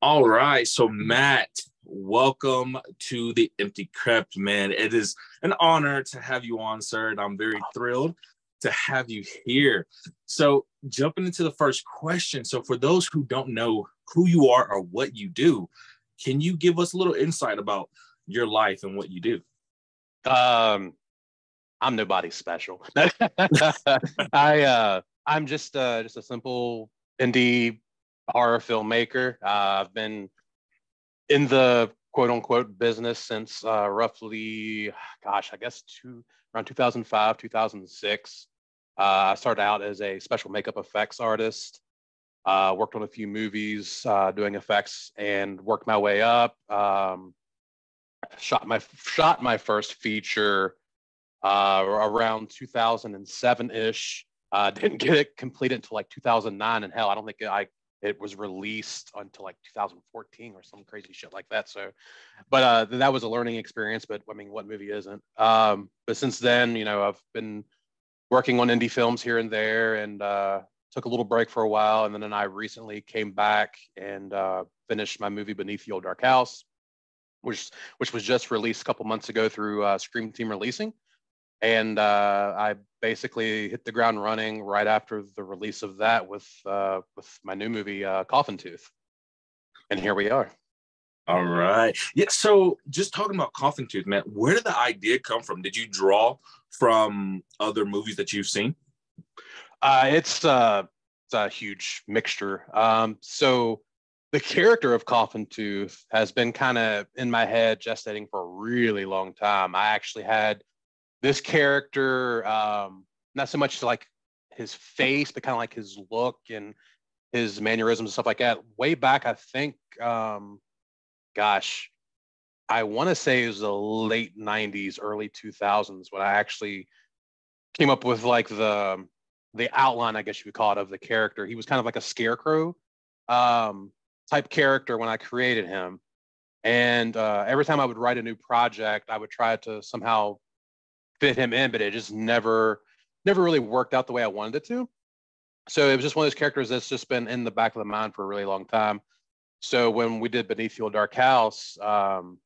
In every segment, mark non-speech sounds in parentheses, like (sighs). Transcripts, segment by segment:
All right. So, Matt, welcome to the Empty Crypt, man. It is an honor to have you on, sir. And I'm very thrilled to have you here. So, jumping into the first question. So, for those who don't know who you are or what you do, can you give us a little insight about your life and what you do? Um, I'm nobody special. (laughs) I uh, I'm just uh, just a simple indie horror filmmaker. Uh, I've been in the quote unquote business since uh, roughly, gosh, I guess two around 2005, 2006. Uh, I started out as a special makeup effects artist. Uh, worked on a few movies uh, doing effects and worked my way up. Um, shot my shot my first feature uh, around 2007 ish. Uh, (laughs) didn't get it completed until like 2009, and hell, I don't think I it was released until like 2014 or some crazy shit like that. So, but uh, that was a learning experience. But I mean, what movie isn't? Um, but since then, you know, I've been working on indie films here and there, and uh, took a little break for a while, and then I recently came back and uh, finished my movie Beneath the Old Dark House, which which was just released a couple months ago through uh, Scream Team Releasing and uh, I basically hit the ground running right after the release of that with uh, with my new movie uh, Coffin Tooth, and here we are. All right, yeah. So just talking about Coffin Tooth, man, where did the idea come from? Did you draw from other movies that you've seen? Uh, it's uh, it's a huge mixture. Um, so the character of Coffin Tooth has been kind of in my head gestating for a really long time. I actually had this character, um, not so much like his face, but kind of like his look and his mannerisms and stuff like that. Way back, I think, um, gosh, I want to say it was the late 90s, early 2000s when I actually came up with like the the outline, I guess you would call it, of the character. He was kind of like a scarecrow um, type character when I created him. And uh, every time I would write a new project, I would try to somehow fit him in, but it just never never really worked out the way I wanted it to. So it was just one of those characters that's just been in the back of the mind for a really long time. So when we did Beneath Old Dark House, um,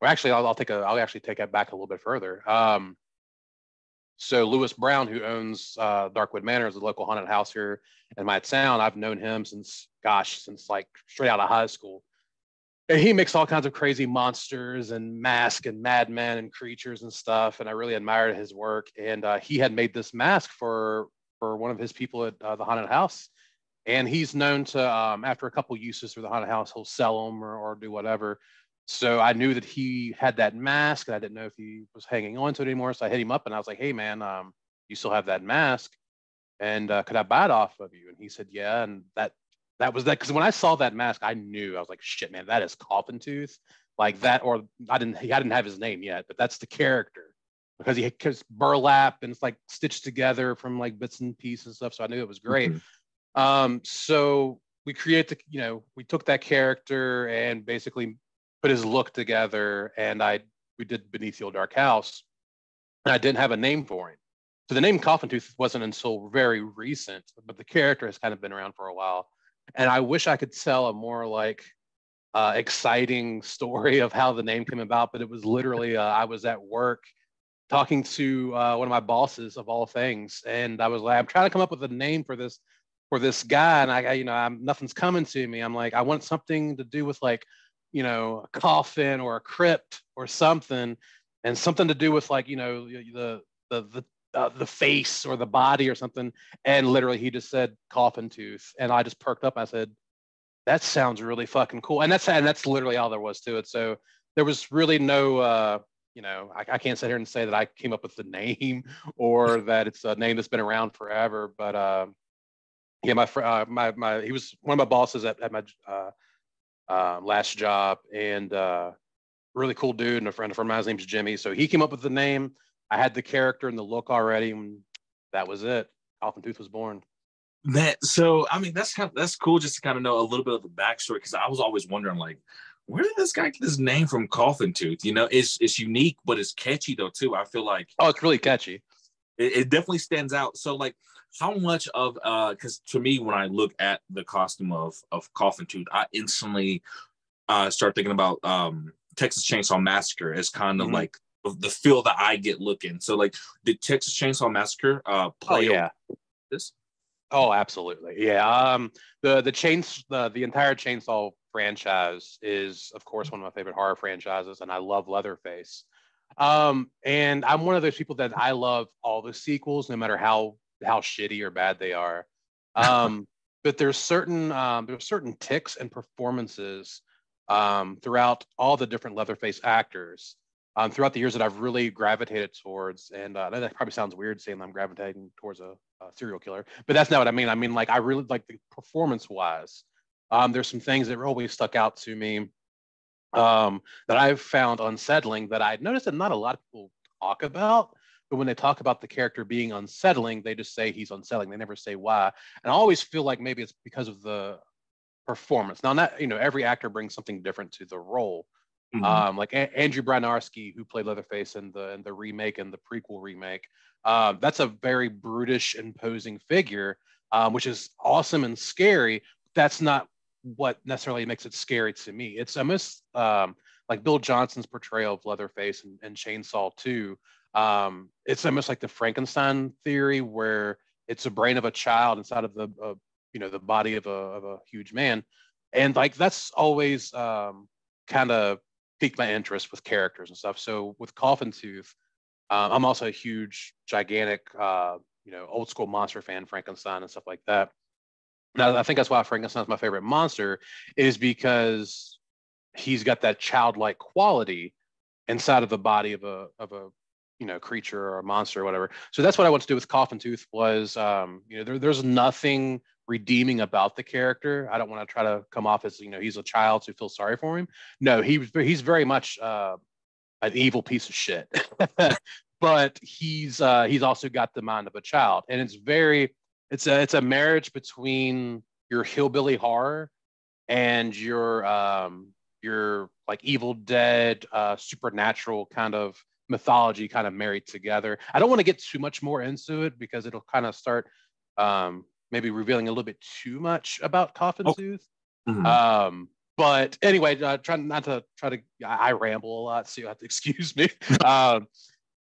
well, actually, I'll, I'll take a, I'll actually take that back a little bit further. Um, so Lewis Brown, who owns uh, Darkwood Manor, is a local haunted house here in my town. I've known him since, gosh, since like straight out of high school and he makes all kinds of crazy monsters and mask and madmen and creatures and stuff and i really admired his work. And uh, he had made this mask for for one of his people at uh, the haunted house. And he's known to um, after a couple uses for the haunted house he'll sell them or, or do whatever. So i knew that he had that mask and i didn't know if he was hanging on to it anymore. So i hit him up and i was like hey man um, you still have that mask? And uh, could i buy it off of you? And he said yeah. And that that was that because when I saw that mask, I knew I was like, shit, man, that is Coffin Tooth, like that. Or I didn't, he hadn't have his name yet, but that's the character because he because burlap and it's like stitched together from like bits and pieces and stuff. So I knew it was great. Mm-hmm. Um, so we create the, you know, we took that character and basically put his look together, and I we did Beneath the Old Dark House, and I didn't have a name for him. So the name Coffin Tooth wasn't until very recent, but the character has kind of been around for a while and I wish I could tell a more like uh, exciting (laughs) story of how the name came about, but it was literally uh, I was at work talking to uh, one of my bosses of all things, and I was like, I'm trying to come up with a name for this for this guy, and I, you know, I'm, nothing's coming to me. I'm like, I want something to do with like, you know, a coffin or a crypt or something, and something to do with like, you know, the the the uh, the face or the body or something. And literally, he just said coffin tooth, and I just perked up. I said, "That sounds really fucking cool." And that's and that's literally all there was to it. So there was really no, uh, you know, I, I can't sit here and say that I came up with the name (laughs) or that it's a name that's been around forever. But uh, yeah, my uh, my my he was one of my bosses at, at my uh, uh, last job, and uh, really cool dude and a friend of mine. His name's Jimmy. So he came up with the name. I had the character and the look already, and that was it. Coffin Tooth was born. Man, so I mean, that's kind of, that's cool just to kind of know a little bit of the backstory because I was always wondering, like, where did this guy get his name from? Coffin Tooth, you know, it's it's unique, but it's catchy though too. I feel like oh, it's really catchy. it, it definitely stands out. So like how much of uh because to me when I look at the costume of of Coffin Tooth, I instantly uh start thinking about um Texas Chainsaw Massacre as kind of mm-hmm. like the feel that I get looking. So like did Texas Chainsaw Massacre uh play oh, yeah. this? Oh, absolutely. Yeah. Um the the chains the the entire chainsaw franchise is of course one of my favorite horror franchises and I love Leatherface. Um, and I'm one of those people that I love all the sequels, no matter how how shitty or bad they are. Um, (laughs) but there's certain um, there's certain ticks and performances um, throughout all the different Leatherface actors um, throughout the years that I've really gravitated towards. And uh, that probably sounds weird saying I'm gravitating towards a, a, serial killer, but that's not what I mean. I mean like I really like the performance wise. Um, there's some things that always stuck out to me um, that I've found unsettling that I noticed that not a lot of people talk about. But when they talk about the character being unsettling, they just say he's unsettling. They never say why. And I always feel like maybe it's because of the performance. Now, not you know, every actor brings something different to the role. Mm-hmm. Um, like a- Andrew Bryniarski, who played Leatherface in the in the remake and the prequel remake, um, that's a very brutish, imposing figure, um, which is awesome and scary. That's not what necessarily makes it scary to me. It's almost um, like Bill Johnson's portrayal of Leatherface and, and Chainsaw 2. Um, it's almost like the Frankenstein theory, where it's a brain of a child inside of the, uh, you know, the body of a, of a huge man. And like that's always um, kind of piqued my interest with characters and stuff. So with Coffin Tooth, uh, I'm also a huge, gigantic, uh, you know, old school monster fan, Frankenstein and stuff like that. Now, I think that's why Frankenstein's my favorite monster, is because he's got that childlike quality inside of the body of a of a you know creature or a monster or whatever. So that's what I want to do with Coffin Tooth was um, you know there, there's nothing redeeming about the character. I don't want to try to come off as you know he's a child so feel sorry for him. No, he he's very much uh, an evil piece of shit. (laughs) but he's uh, he's also got the mind of a child, and it's very it's a it's a marriage between your hillbilly horror and your um your like Evil Dead, uh, supernatural kind of mythology kind of married together. I don't want to get too much more into it because it'll kind of start um, maybe revealing a little bit too much about Coffin oh. Tooth. Mm-hmm. Um, but anyway, uh, trying not to try to, I, I, ramble a lot, so you have to (laughs) excuse me. (laughs) um,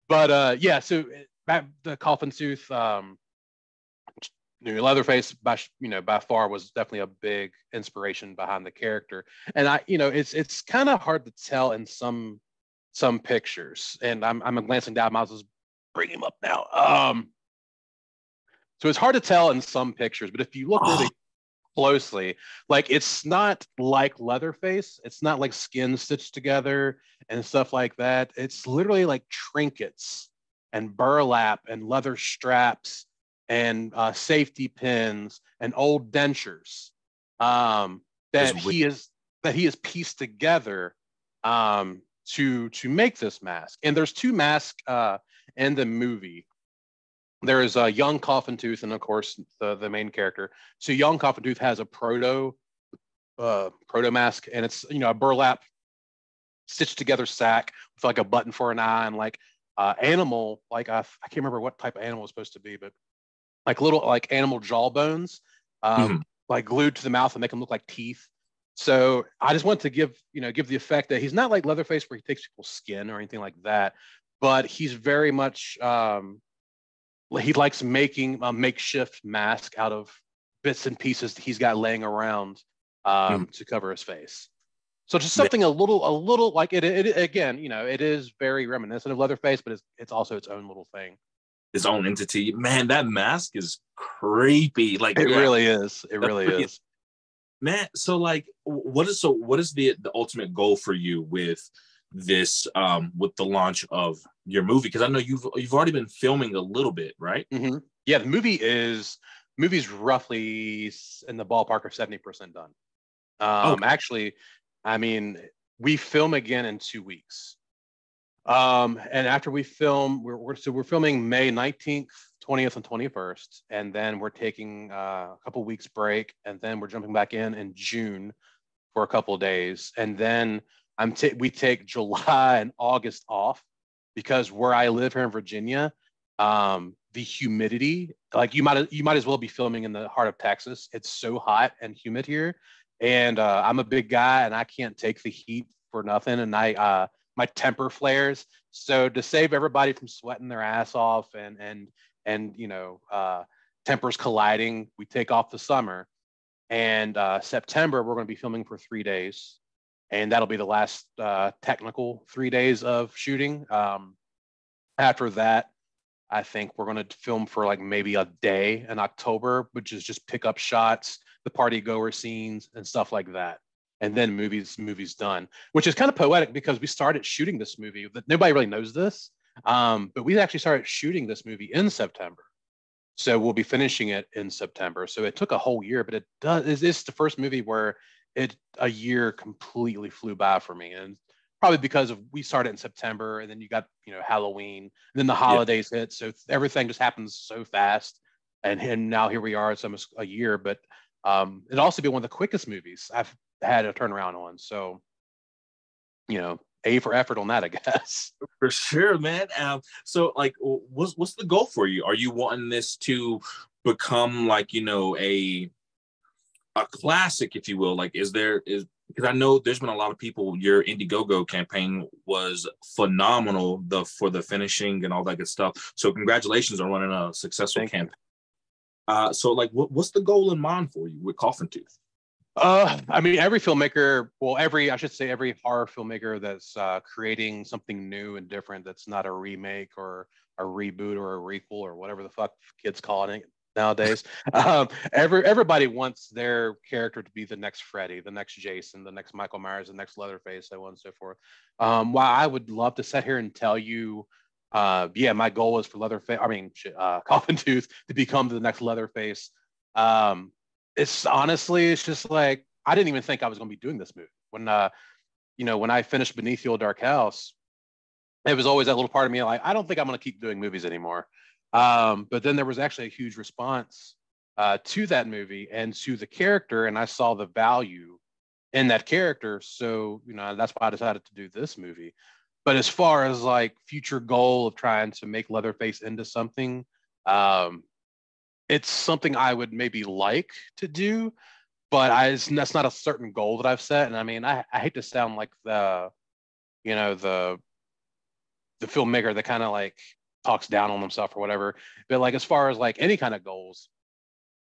but uh, yeah, so uh, the Coffin Tooth, um, you know, Leatherface by you know by far was definitely a big inspiration behind the character, and I you know it's it's kind of hard to tell in some some pictures, and I'm I'm glancing down. I was bring him up now. Um, so it's hard to tell in some pictures, but if you look really (sighs) closely, like it's not like Leatherface. It's not like skin stitched together and stuff like that. It's literally like trinkets and burlap and leather straps and uh, safety pins and old dentures um, that he is that he has pieced together um, to to make this mask. And there's two masks uh, in the movie. There is a young Coffin Tooth, and of course the the main character. So young Coffin Tooth has a proto uh, proto mask, and it's you know a burlap stitched together sack with like a button for an eye and like uh, animal like I, I can't remember what type of animal it's supposed to be, but like little like animal jawbones, um, mm-hmm. like glued to the mouth and make them look like teeth. So I just want to give you know give the effect that he's not like Leatherface where he takes people's skin or anything like that, but he's very much um, he likes making a makeshift mask out of bits and pieces that he's got laying around um, mm. to cover his face. So just something a little, a little like it, it. Again, you know, it is very reminiscent of Leatherface, but it's it's also its own little thing his own entity. Man, that mask is creepy. Like it yeah, really is. It really is. Man, so like what is so what is the the ultimate goal for you with this um with the launch of your movie? Because I know you've you've already been filming a little bit, right? Mm-hmm. Yeah, the movie is movie's roughly in the ballpark of 70% done. Um okay. actually, I mean, we film again in two weeks. Um, and after we film, we're, we're, so we're filming May 19th, 20th, and 21st, and then we're taking uh, a couple weeks break, and then we're jumping back in in June for a couple days, and then I'm t- we take July and August off because where I live here in Virginia, um, the humidity. Like you might you might as well be filming in the heart of Texas. It's so hot and humid here, and uh, I'm a big guy and I can't take the heat for nothing. And I uh, my temper flares. So to save everybody from sweating their ass off and and and you know uh, tempers colliding, we take off the summer. And uh, September we're going to be filming for three days, and that'll be the last uh, technical three days of shooting. Um, after that, I think we're going to film for like maybe a day in October, which is just pick up shots, the party goer scenes, and stuff like that. And then movies, movies done, which is kind of poetic because we started shooting this movie. That nobody really knows this, um, but we actually started shooting this movie in September. So we'll be finishing it in September. So it took a whole year, but it does. Is this the first movie where it a year completely flew by for me, and probably because of we started in September and then you got you know Halloween and then the holidays yeah. hit. So everything just happens so fast. And, and now here we are it's almost a year but um it also be one of the quickest movies I've had a turnaround on. So you know a for effort on that I (laughs) guess. For sure man. Um so like what's what's the goal for you? Are you wanting this to become like you know a a classic if you will like is there is because I know there's been a lot of people. Your Indiegogo campaign was phenomenal, the for the finishing and all that good stuff. So congratulations on running a successful Thank campaign. Uh, so like, what, what's the goal in mind for you with Coffin Tooth? Uh, I mean, every filmmaker, well, every I should say, every horror filmmaker that's uh, creating something new and different that's not a remake or a reboot or a requel or whatever the fuck kids calling it nowadays. (laughs) um, every everybody wants their character to be the next Freddy, the next Jason, the next Michael Myers, the next Leatherface, so on and so forth. Um, while I would love to sit here and tell you, uh, yeah, my goal is for Leatherface. I mean, uh, (laughs) Coffin Tooth to become the next Leatherface. Um, it's honestly, it's just like I didn't even think I was going to be doing this movie when, uh, you know, when I finished Beneath the Old Dark House. It was always that little part of me like I don't think I'm going to keep doing movies anymore. Um, but then there was actually a huge response uh, to that movie and to the character, and I saw the value in that character. So you know that's why I decided to do this movie. But as far as like future goal of trying to make Leatherface into something, um, it's something I would maybe like to do, but I, that's not a certain goal that I've set. And I mean, I, I hate to sound like the, you know, the the filmmaker that kind of like talks down on himself or whatever. But like as far as like any kind of goals,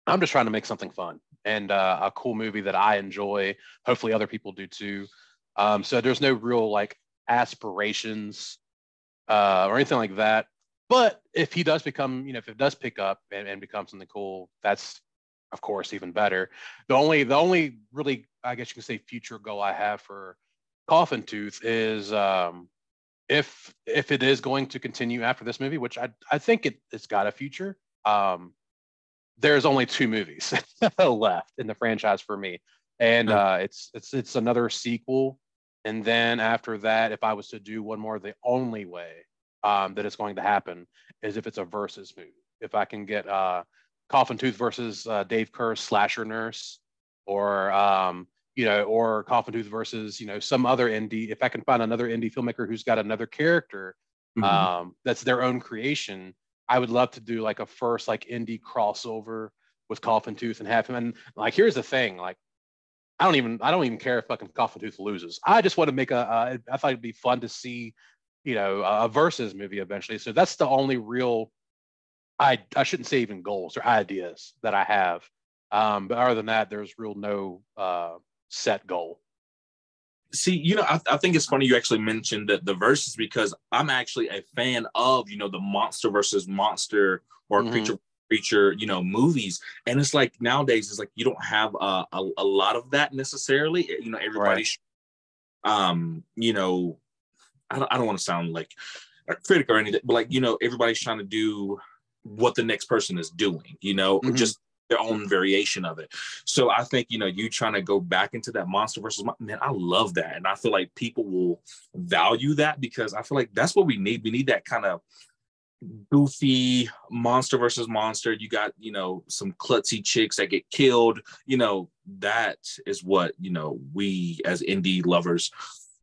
I'm just trying to make something fun and uh, a cool movie that I enjoy. Hopefully, other people do too. Um, so there's no real like aspirations uh, or anything like that. But if he does become, you know, if it does pick up and, and become something cool, that's of course even better. The only, the only really, I guess you can say, future goal I have for Coffin Tooth is um, if if it is going to continue after this movie, which I I think it it's got a future. Um, there's only two movies (laughs) left in the franchise for me, and uh, it's it's it's another sequel. And then after that, if I was to do one more, the only way um, that it's going to happen is if it's a versus movie. If I can get uh, Coffin Tooth versus uh, Dave Kehr's Slasher Nurse, or um, you know, or Coffin Tooth versus, you know, some other indie. If I can find another indie filmmaker who's got another character mm-hmm. um, that's their own creation, I would love to do like a first like indie crossover with Coffin Tooth and have him. And like, here's the thing, like, I don't even I don't even care if fucking Coffin Tooth loses. I just want to make a. Uh, I thought it'd be fun to see, you know, a versus movie eventually. So that's the only real. I I shouldn't say even goals or ideas that I have. Um, but other than that, there's real no uh, set goal. See, you know, I, I think it's funny you actually mentioned the, the verses because I'm actually a fan of, you know, the monster versus monster or mm-hmm. creature creature, you know, movies. And it's like nowadays, it's like you don't have a, a, a lot of that necessarily. You know, everybody's, right. um, you know, I don't, I don't want to sound like a critic or anything, but like, you know, everybody's trying to do what the next person is doing, you know, mm-hmm. just their own variation of it. So I think you know you trying to go back into that monster versus man, I love that, and I feel like people will value that because I feel like that's what we need. We need that kind of goofy monster versus monster. You got you know some klutzy chicks that get killed. You know that is what you know we as indie lovers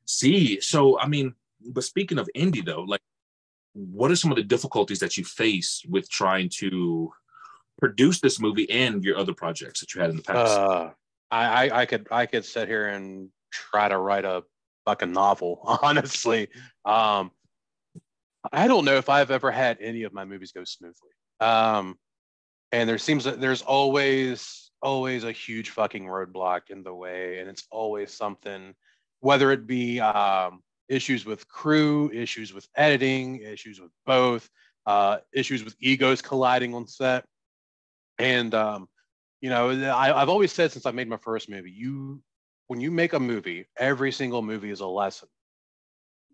see. So I mean, but speaking of indie though, like what are some of the difficulties that you face with trying to produce this movie and your other projects that you had in the past? Uh, I, I, could I could sit here and try to write a fucking novel, (laughs) honestly. Um, I don't know if I've ever had any of my movies go smoothly. Um, and there seems that there's always always a huge fucking roadblock in the way, and it's always something, whether it be um, issues with crew, issues with editing, issues with both, uh, issues with egos colliding on set. And, um, you know, I, I've always said since I made my first movie, you, when you make a movie, every single movie is a lesson.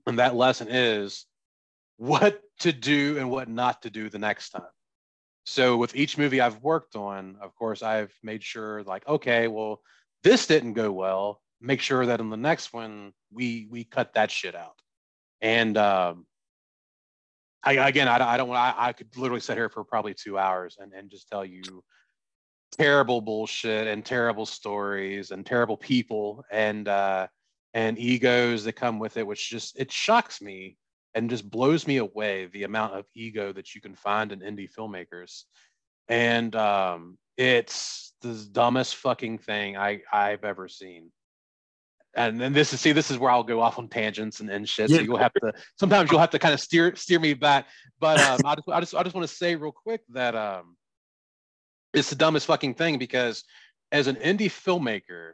And that lesson is what to do and what not to do the next time. So with each movie I've worked on, of course, I've made sure like, okay, well, this didn't go well make sure that in the next one we we cut that shit out. And um, I, again, I, I don't want. I, I could literally sit here for probably two hours and and just tell you terrible bullshit and terrible stories and terrible people and uh, and egos that come with it, which just it shocks me and just blows me away the amount of ego that you can find in indie filmmakers. And um, it's the dumbest fucking thing I I've ever seen and then this is see this is where I'll go off on tangents and, and shit. So you'll have to sometimes you'll have to kind of steer steer me back. But um, I just I just I just want to say real quick that um, it's the dumbest fucking thing because as an indie filmmaker,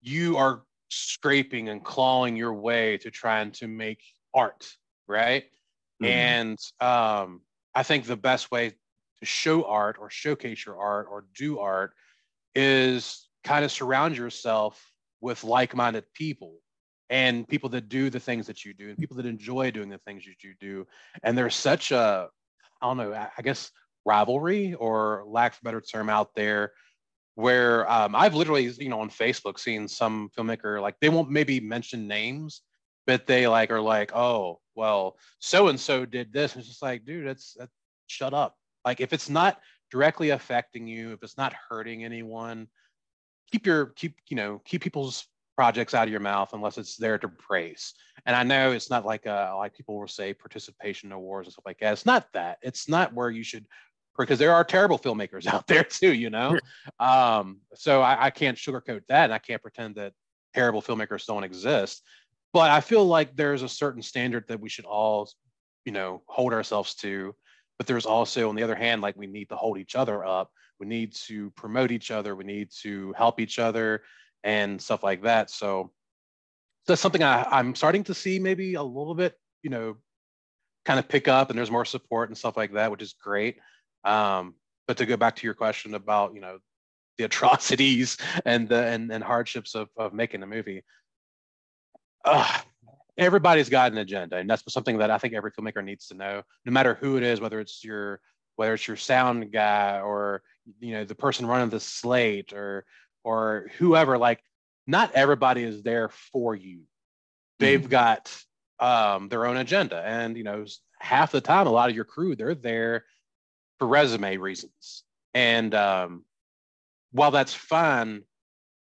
you are scraping and clawing your way to trying to make art, right? Mm-hmm. And um, I think the best way to show art or showcase your art or do art is kind of surround yourself with like-minded people and people that do the things that you do and people that enjoy doing the things that you do. And there's such a i don't know i guess rivalry or lack of better term out there where um, i've literally you know on facebook seen some filmmaker like they won't maybe mention names but they like are like oh well so and so did this. And it's just like dude that's that shut up. Like if it's not directly affecting you if it's not hurting anyone keep your keep you know keep people's projects out of your mouth unless it's there to praise. And I know it's not like uh like people will say participation awards and stuff like that. It's not that. It's not where you should because there are terrible filmmakers (laughs) out there too, you know. um, so I, I can't sugarcoat that, and I can't pretend that terrible filmmakers don't exist. But I feel like there's a certain standard that we should all, you know, hold ourselves to. But there's also, on the other hand, like we need to hold each other up. We need to promote each other. We need to help each other and stuff like that. So that's something I, i'm starting to see maybe a little bit you know kind of pick up and there's more support and stuff like that which is great. Um, but to go back to your question about you know the (laughs) atrocities and the and, and hardships of, of making a movie everybody's got an agenda and that's something that i think every filmmaker needs to know no matter who it is whether it's your whether it's your sound guy or you know the person running the slate or or whoever like not everybody is there for you they've mm-hmm. got um, their own agenda and you know half the time a lot of your crew they're there for resume reasons and um, while that's fun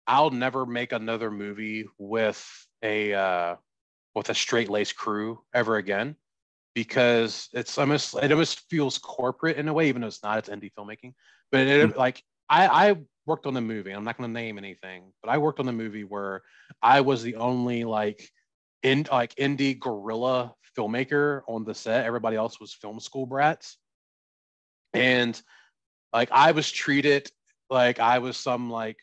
i'll never make another movie with a uh, with a straight laced crew ever again because it's almost it almost feels corporate in a way even though it's not it's indie filmmaking but it, mm-hmm. like I, I worked on the movie. I'm not going to name anything, but I worked on the movie where I was the only like in like indie guerrilla filmmaker on the set. Everybody else was film school brats, and like I was treated like I was some like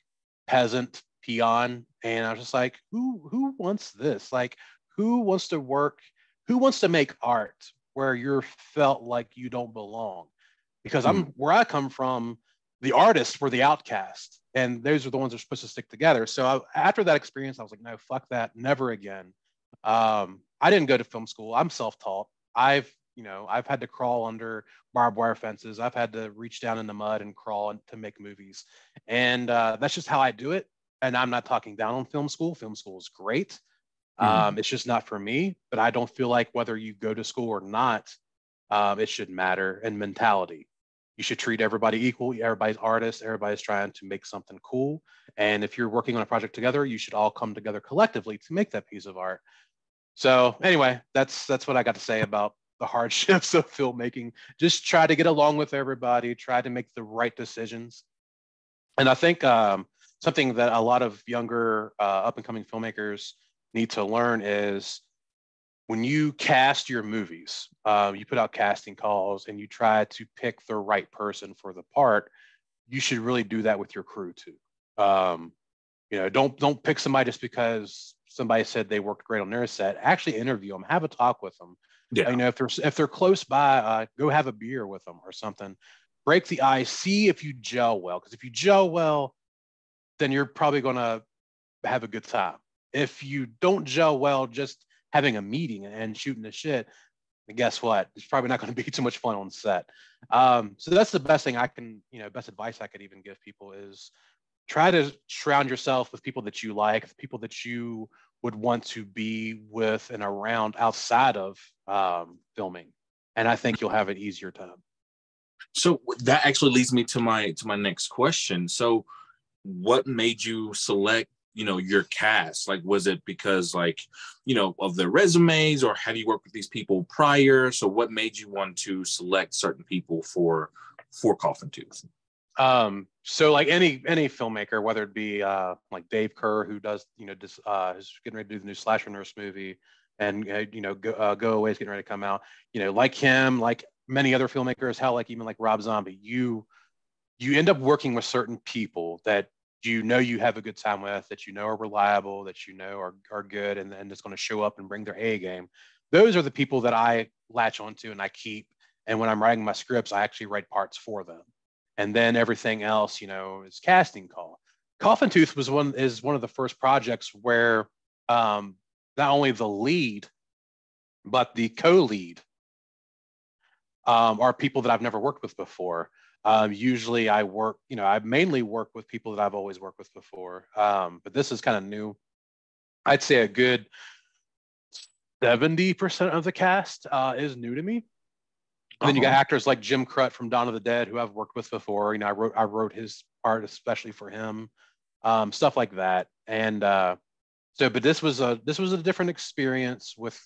peasant peon, and I was just like, who who wants this? Like, who wants to work? Who wants to make art where you're felt like you don't belong? because I'm hmm. where I come from, the artists were the outcast, and those are the ones that are supposed to stick together. So I, after that experience, I was like, no, fuck that, never again. Um, I didn't go to film school. I'm self-taught. I've you know I've had to crawl under barbed wire fences. I've had to reach down in the mud and crawl to make movies, and uh, that's just how I do it. And I'm not talking down on film school. Film school is great. Mm-hmm. Um, it's just not for me. But I don't feel like whether you go to school or not, um, it should matter in mentality you should treat everybody equal. Everybody's artists, everybody's trying to make something cool. And if you're working on a project together, you should all come together collectively to make that piece of art. So anyway, that's that's what I got to say about the hardships (laughs) of filmmaking. Just try to get along with everybody. Try to make the right decisions. And I think um, something that a lot of younger uh, up and coming filmmakers need to learn is when you cast your movies, uh, you put out casting calls and you try to pick the right person for the part. You should really do that with your crew too. Um, you know, don't don't pick somebody just because somebody said they worked great on their set. Actually, interview them, have a talk with them. Yeah. You know, if they're if they're close by, uh, go have a beer with them or something. Break the ice. See if you gel well. Because if you gel well, then you're probably going to have a good time. If you don't gel well, just having a meeting and shooting the shit, guess what? It's probably not going to be too much fun on set. Um, so that's the best thing I can, you know, best advice I could even give people is try to surround yourself with people that you like, people that you would want to be with and around outside of um, filming, and I think you'll have an easier time. So that actually leads me to my to my next question. So, what made you select you know your cast? Like was it because like you know of their resumes or have you worked with these people prior? So what made you want to select certain people for for coffin tooth? Um so like any any filmmaker whether it be uh like dave kerr who does you know just uh is getting ready to do the new slasher nurse movie and uh, you know go, uh, go away is getting ready to come out. You know like him like many other filmmakers how like even like rob zombie you you end up working with certain people that you know you have a good time with, that you know are reliable, that you know are, are good and, and it's going to show up and bring their A game. Those are the people that I latch onto and I keep. And when I'm writing my scripts, I actually write parts for them. And then everything else, you know, is casting call. Coffin Tooth was one is one of the first projects where um, not only the lead, but the co-lead um, are people that I've never worked with before. Um, usually I work, you know, I mainly work with people that I've always worked with before. Um, but this is kind of new. I'd say a good 70% of the cast uh, is new to me. Uh-huh. then you got uh-huh. actors like Jim Krut from Dawn of the Dead, who I've worked with before. You know, I wrote I wrote his part especially for him, um, stuff like that. And uh, so, but this was a this was a different experience with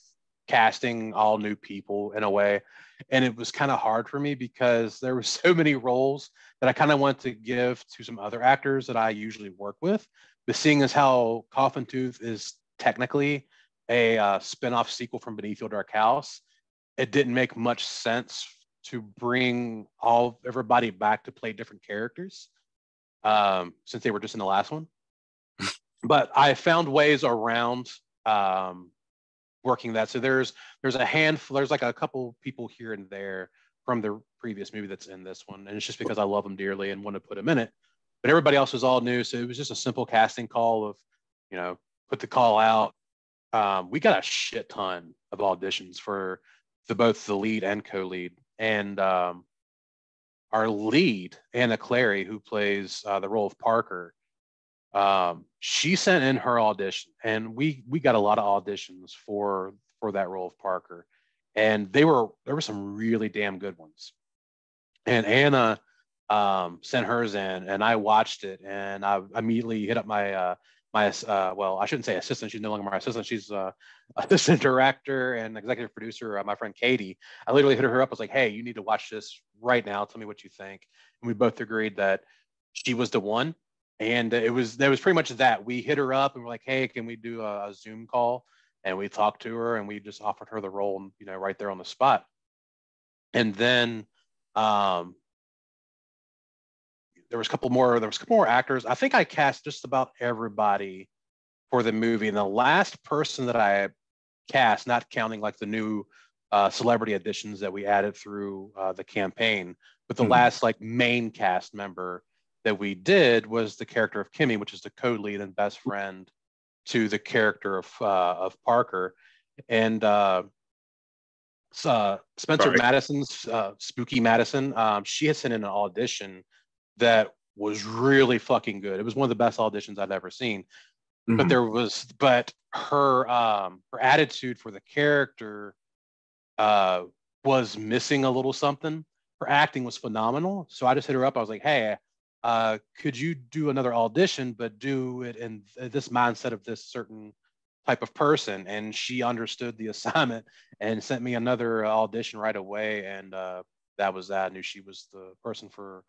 casting all new people in a way. And it was kind of hard for me because there were (laughs) so many roles that i kind of wanted to give to some other actors that i usually work with. But seeing as how coffin tooth is technically a uh, spin-off sequel from beneath your dark house it didn't make much sense to bring all everybody back to play different characters um, since they were just in the last one. (laughs) But i found ways around um, working that. So there's there's a handful, there's like a couple people here and there from the previous movie that's in this one, and it's just because I love them dearly and want to put them in it. But everybody else was all new, so it was just a simple casting call of, you know, put the call out. Um, we got a shit ton of auditions for the both the lead and co-lead, and um, our lead Anna Clary, who plays uh, the role of Parker, um, she sent in her audition, and we we got a lot of auditions for for that role of Parker, and they were there were some really damn good ones. And Anna um, sent hers in, and I watched it, and I immediately hit up my uh, my uh, well, I shouldn't say assistant. She's no longer my assistant. She's uh, (laughs) assistant director and executive producer. Uh, my friend Katie. I literally hit her up. I was like, "Hey, you need to watch this right now. Tell me what you think." And we both agreed that she was the one and it was that was pretty much that. We hit her up and we're like hey can we do a, a, zoom call? And we talked to her and we just offered her the role you know right there on the spot. And then um there was a couple more there was a couple more actors. I think i cast just about everybody for the movie. And the last person that i cast not counting like the new uh, celebrity additions that we added through uh, the campaign but the mm-hmm. last like main cast member that we did was the character of Kimmy, which is the co-lead and best friend to the character of uh, of Parker, and uh, uh, Spencer Sorry. Madison's uh, Spooky Madison. Um, she had sent in an audition that was really fucking good. It was one of the best auditions I've ever seen. Mm-hmm. But there was, but her um, her attitude for the character uh, was missing a little something. Her acting was phenomenal. So I just hit her up. I was like, hey, uh, could you do another audition, but do it in this mindset of this certain type of person? And she understood the (laughs) assignment and sent me another audition right away. And uh, that was that. I knew she was the person for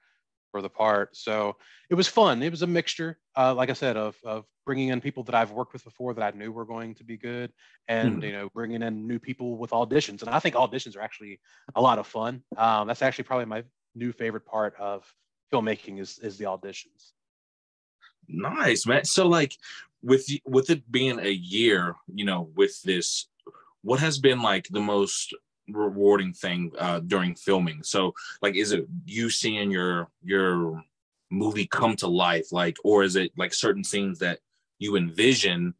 for the part. So it was fun. It was a mixture uh, like i said of, of bringing in people that i've worked with before that i knew were going to be good and mm. you know bringing in new people with auditions. And i think auditions are actually a lot of fun. Um, that's actually probably my new favorite part of filmmaking is is the auditions nice man so like with with it being a year, you know, with this, what has been like the most rewarding thing uh, during filming? So, like, is it you seeing your your movie come to life, like, or is it like certain scenes that you envision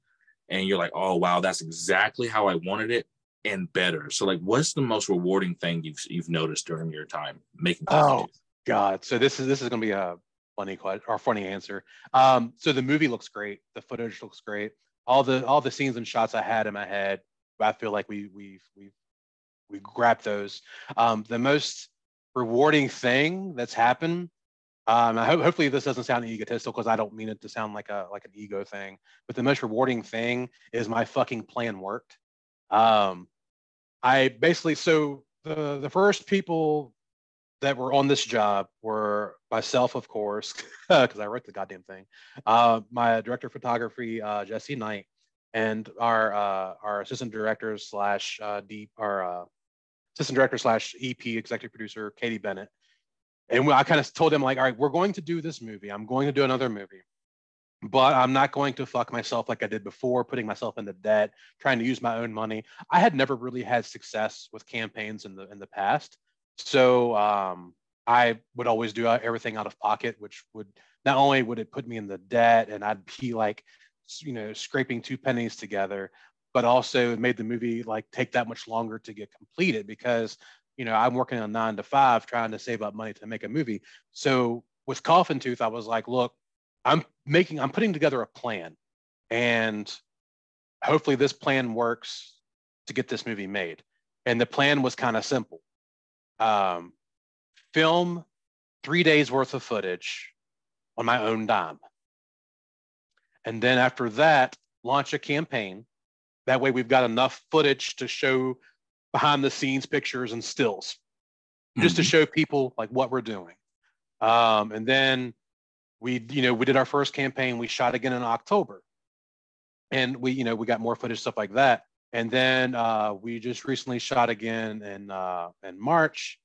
and you're like, oh wow, that's exactly how I wanted it and better. So, like, what's the most rewarding thing you've you've noticed during your time making? Oh God! So this is this is gonna be a funny question or funny answer. Um, so the movie looks great. The footage looks great. All the all the scenes and shots I had in my head, I feel like we we've we've we grabbed those. Um, the most rewarding thing that's happened. Um, I hope hopefully this doesn't sound egotistical because I don't mean it to sound like a like an ego thing. But the most rewarding thing is my fucking plan worked. Um, I basically so the the first people that were on this job were myself, of course, (laughs) because I wrote the goddamn thing, uh, my director of photography, uh, Jesse Knight, and our uh, our assistant director slash uh, D, our uh, assistant director slash EP executive producer, Katie Bennett. And I kind of told him like, all right, we're going to do this movie. I'm going to do another movie, but I'm not going to fuck myself like I did before, putting myself into debt, trying to use my own money. I had never really had success with campaigns in the in the past. So um, I would always do everything out of pocket, which would not only would it put me in the debt and I'd be like, you know, scraping two pennies together, but also it made the movie like take that much longer to get completed because, you know, I'm working on nine to five trying to save up money to make a movie. So with Coffin Tooth, I was like, look, I'm making, I'm putting together a plan and hopefully this plan works to get this movie made. And the plan was kind of simple um, film three days worth of footage on my own dime. And then after that, launch a campaign. That way, we've got enough footage to show behind the scenes pictures and stills, just mm-hmm. to show people like what we're doing. Um, and then we, you know, we did our first campaign. We shot again in October, and we, you know, we got more footage, stuff like that. And then uh, we just recently shot again in uh, in March.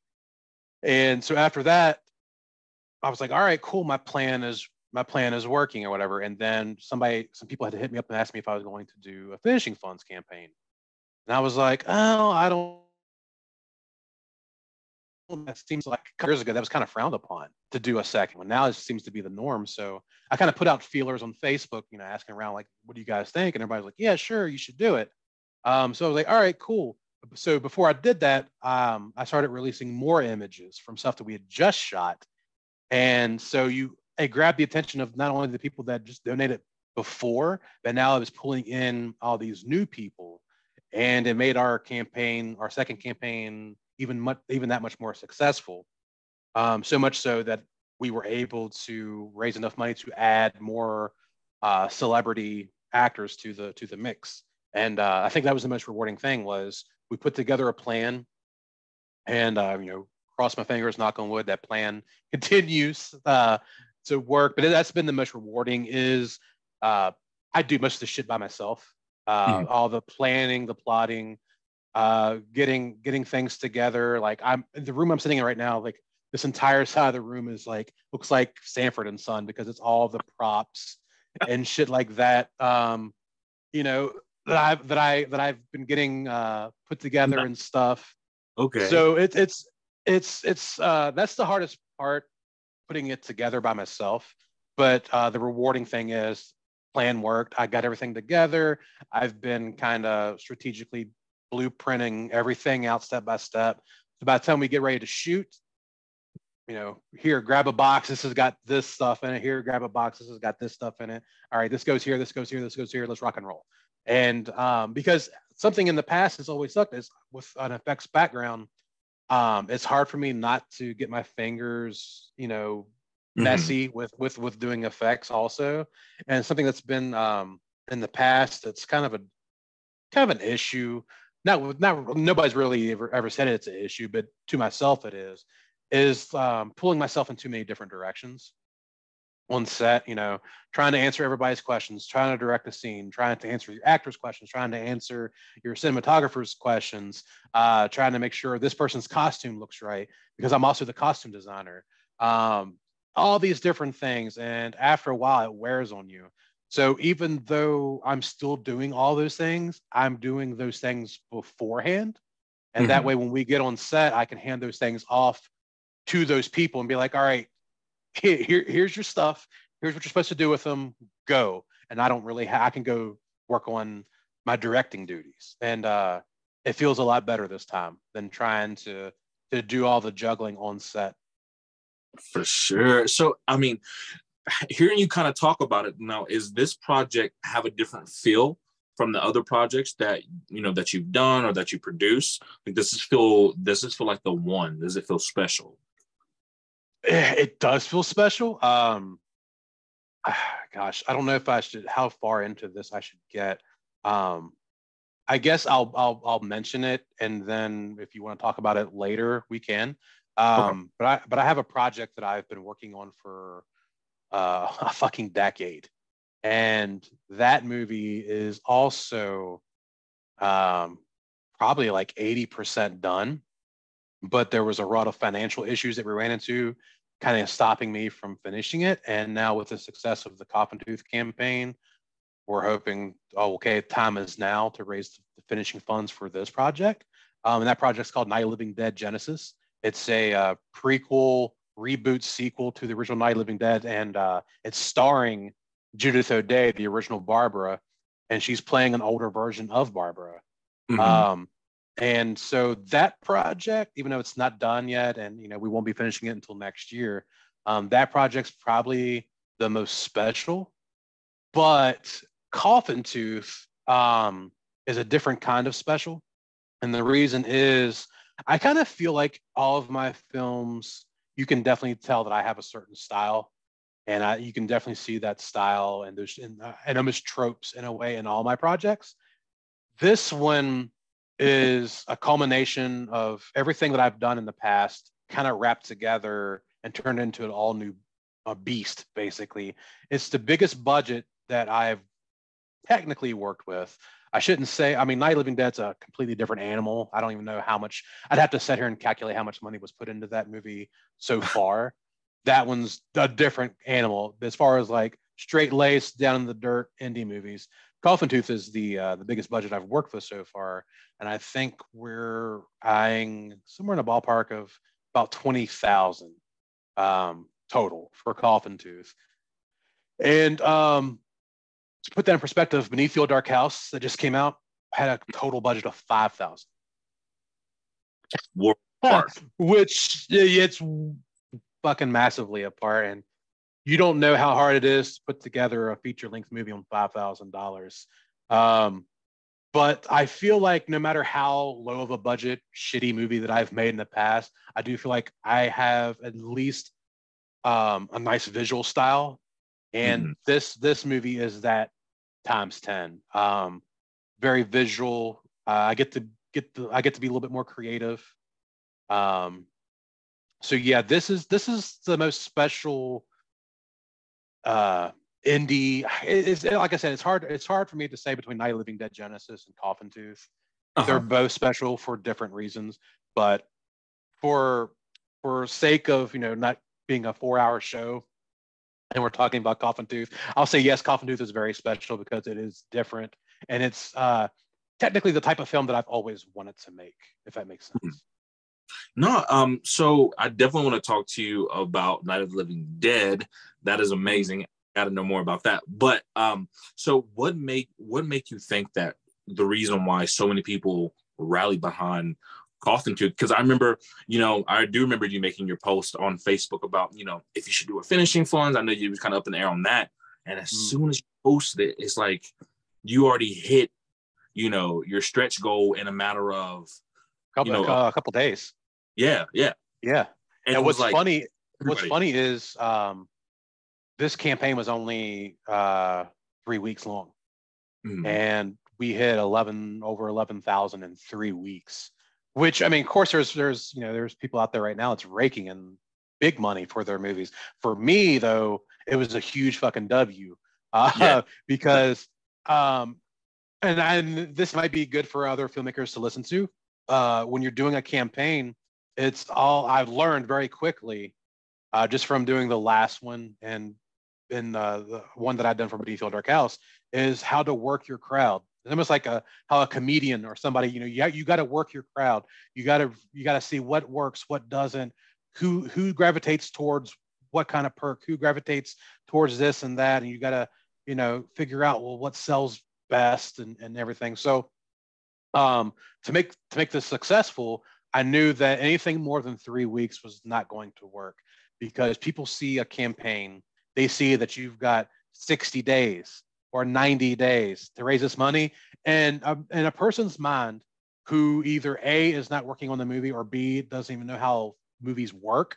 And so after that, I was like, all right, cool. My plan is my plan is working or whatever. And then somebody, some people had to hit me up and ask me if I was going to do a finishing funds campaign. And I was like, oh, I don't. That seems like years ago that was kind of frowned upon to do a second one. Now it seems to be the norm. So I kind of put out feelers on Facebook, you know, asking around like, what do you guys think? And everybody's like, yeah, sure, you should do it. Um, so I was like, all right, cool. So before I did that, um, I started releasing more images from stuff that we had just shot. And so you it grabbed the attention of not only the people that just donated before, but now it was pulling in all these new people. And it made our campaign, our second campaign, even much even that much more successful. Um, so much so that we were able to raise enough money to add more uh, celebrity actors to the to the mix and uh, I think that was the most rewarding thing was we put together a plan, and uh, you know, cross my fingers, knock on wood, that plan (laughs) continues uh, to work. But that's been the most rewarding. Is uh, I do most of the shit by myself, uh, mm-hmm. all the planning, the plotting, uh, getting getting things together. Like I'm the room I'm sitting in right now, like this entire side of the room is like looks like Sanford and Son because it's all the props (laughs) and shit like that. Um, you know, that I've that I that I've been getting uh, put together and stuff. Okay. So it's it's it's it's uh, that's the hardest part, putting it together by myself. But uh, the rewarding thing is plan worked. I got everything together. I've been kind of strategically blueprinting everything out step by step. So by the time we get ready to shoot, you know, here, grab a box. This has got this stuff in it. Here, grab a box. This has got this stuff in it. All right, this goes here. This goes here. This goes here. Let's rock and roll. And um, because something in the past has always sucked is with an effects background, um, it's hard for me not to get my fingers, you know, mm-hmm. messy mm-hmm. with with with doing effects also. And something that's been um, in the past that's kind of a kind of an issue. Not not nobody's really ever ever said it's an issue, but to myself it is is um, pulling myself in too many different directions on set, you know, trying to answer everybody's questions, trying to direct a scene, trying to answer your actors' questions, trying to answer your cinematographer's questions, uh, trying to make sure this person's costume looks right because I'm also the costume designer. Um, all these different things. And after a while, it wears on you. So even though I'm still doing all those things, I'm doing those things beforehand. And mm-hmm. that way, when we get on set, I can hand those things off to those people and be like, all right, here, here's your stuff. Here's what you're supposed to do with them. Go. And I don't really, ha- I can go work on my directing duties. And uh, it feels a lot better this time than trying to to do all the juggling on set. For sure. So, I mean, hearing you kind of talk about it now, is this project have a different feel from the other projects that you know that you've done or that you produce? Like, does this feel does this feel like the one? Does it feel special? Eh, it does feel special. Um, (sighs) gosh, I don't know if I should how far into this I should get. Um, I guess I'll I'll I'll mention it, and then if you want to talk about it later, we can. Um, okay. But I but I have a project that I've been working on for uh, (laughs) a fucking decade, and that movie is also um, probably like eighty percent done but there was a lot of financial issues that we ran into kind of stopping me from finishing it. And now with the success of the Coffin Tooth campaign, we're hoping, oh, okay, time is now to raise the finishing funds for this project. Um, and that project's called Night Living Dead Genesis. It's a uh, prequel, reboot sequel to the original Night Living Dead, and uh, it's starring Judith O'Dea, the original Barbara, and she's playing an older version of Barbara. Mm-hmm. Um, and so that project, even though it's not done yet, and you know we won't be finishing it until next year, um, that project's probably the most special. But Coffin Tooth um, is a different kind of special, and the reason is I kind of feel like all of my films, you can definitely tell that I have a certain style, and I, you can definitely see that style and there's and, uh, and almost tropes in a way in all my projects. This one is a culmination of everything that I've done in the past, kind of wrapped together and turned into an all new a beast, basically. It's the biggest budget that I've technically worked with. I shouldn't say, I mean, Night Living Dead's a completely different animal. I don't even know how much, I'd have to sit here and calculate how much money was put into that movie so (laughs) far. that one's a different animal as far as like straight lace down in the dirt indie movies. Coffin Tooth is the uh, the biggest budget I've worked with so far, and I think we're eyeing somewhere in a ballpark of about twenty thousand um, total for Coffin Tooth. And um, to put that in perspective, Beneath Your Dark House that just came out had a total budget of five thousand. Which it's fucking massively apart, and you don't know how hard it is to put together a feature length movie on five thousand um, dollars. But I feel like no matter how low of a budget shitty movie that I've made in the past, I do feel like I have at least um, a nice visual style, and mm-hmm. this this movie is that times ten. Um, very visual. Uh, I get to get the I get to be a little bit more creative. Um, so yeah, this is this is the most special uh, indie. It's like I said, it's hard. It's hard for me to say between Night Living Dead Genesis and Coffin Tooth. Uh-huh. They're both special for different reasons, but for for sake of you know not being a four hour show, and we're talking about Coffin Tooth, I'll say yes, Coffin Tooth is very special because it is different and it's uh, technically the type of film that I've always wanted to make. If that makes sense. No, um, so I definitely want to talk to you about Night of the Living Dead. That is amazing. Got to know more about that. But um, so what make what make you think that the reason why so many people rally behind Coffin Tooth? Because I remember, you know, I do remember you making your post on Facebook about, you know, if you should do a finishing funds. I know you was kind of up in the air on that. And as mm. soon as you posted it, it's like you already hit, you know, your stretch goal in a matter of couple, you know, uh, a couple days. Yeah, yeah, yeah. And, and what's like, funny, everybody. what's funny is um, this campaign was only uh, three weeks long, mm-hmm. and we hit 11 over 11,000 in three weeks. Which I mean, of course, there's there's you know there's people out there right now that's raking in big money for their movies. For me though, it was a huge fucking W (laughs) uh, yeah. because um, and and this might be good for other filmmakers to listen to. Uh, when you're doing a campaign, it's all I've learned very quickly, uh, just from doing the last one and in uh, the one that I've done from Beneath Dark House is how to work your crowd. It's almost like a how a comedian or somebody, you know, you, you got to work your crowd. You got to you got to see what works, what doesn't, who who gravitates towards what kind of perk, who gravitates towards this and that, and you got to you know figure out well what sells best and, and everything. So um, to make to make this successful, I knew that anything more than three weeks was not going to work because people see a campaign, they see that you've got 60 days or 90 days to raise this money, and um, in a person's mind who either a is not working on the movie or b doesn't even know how movies work.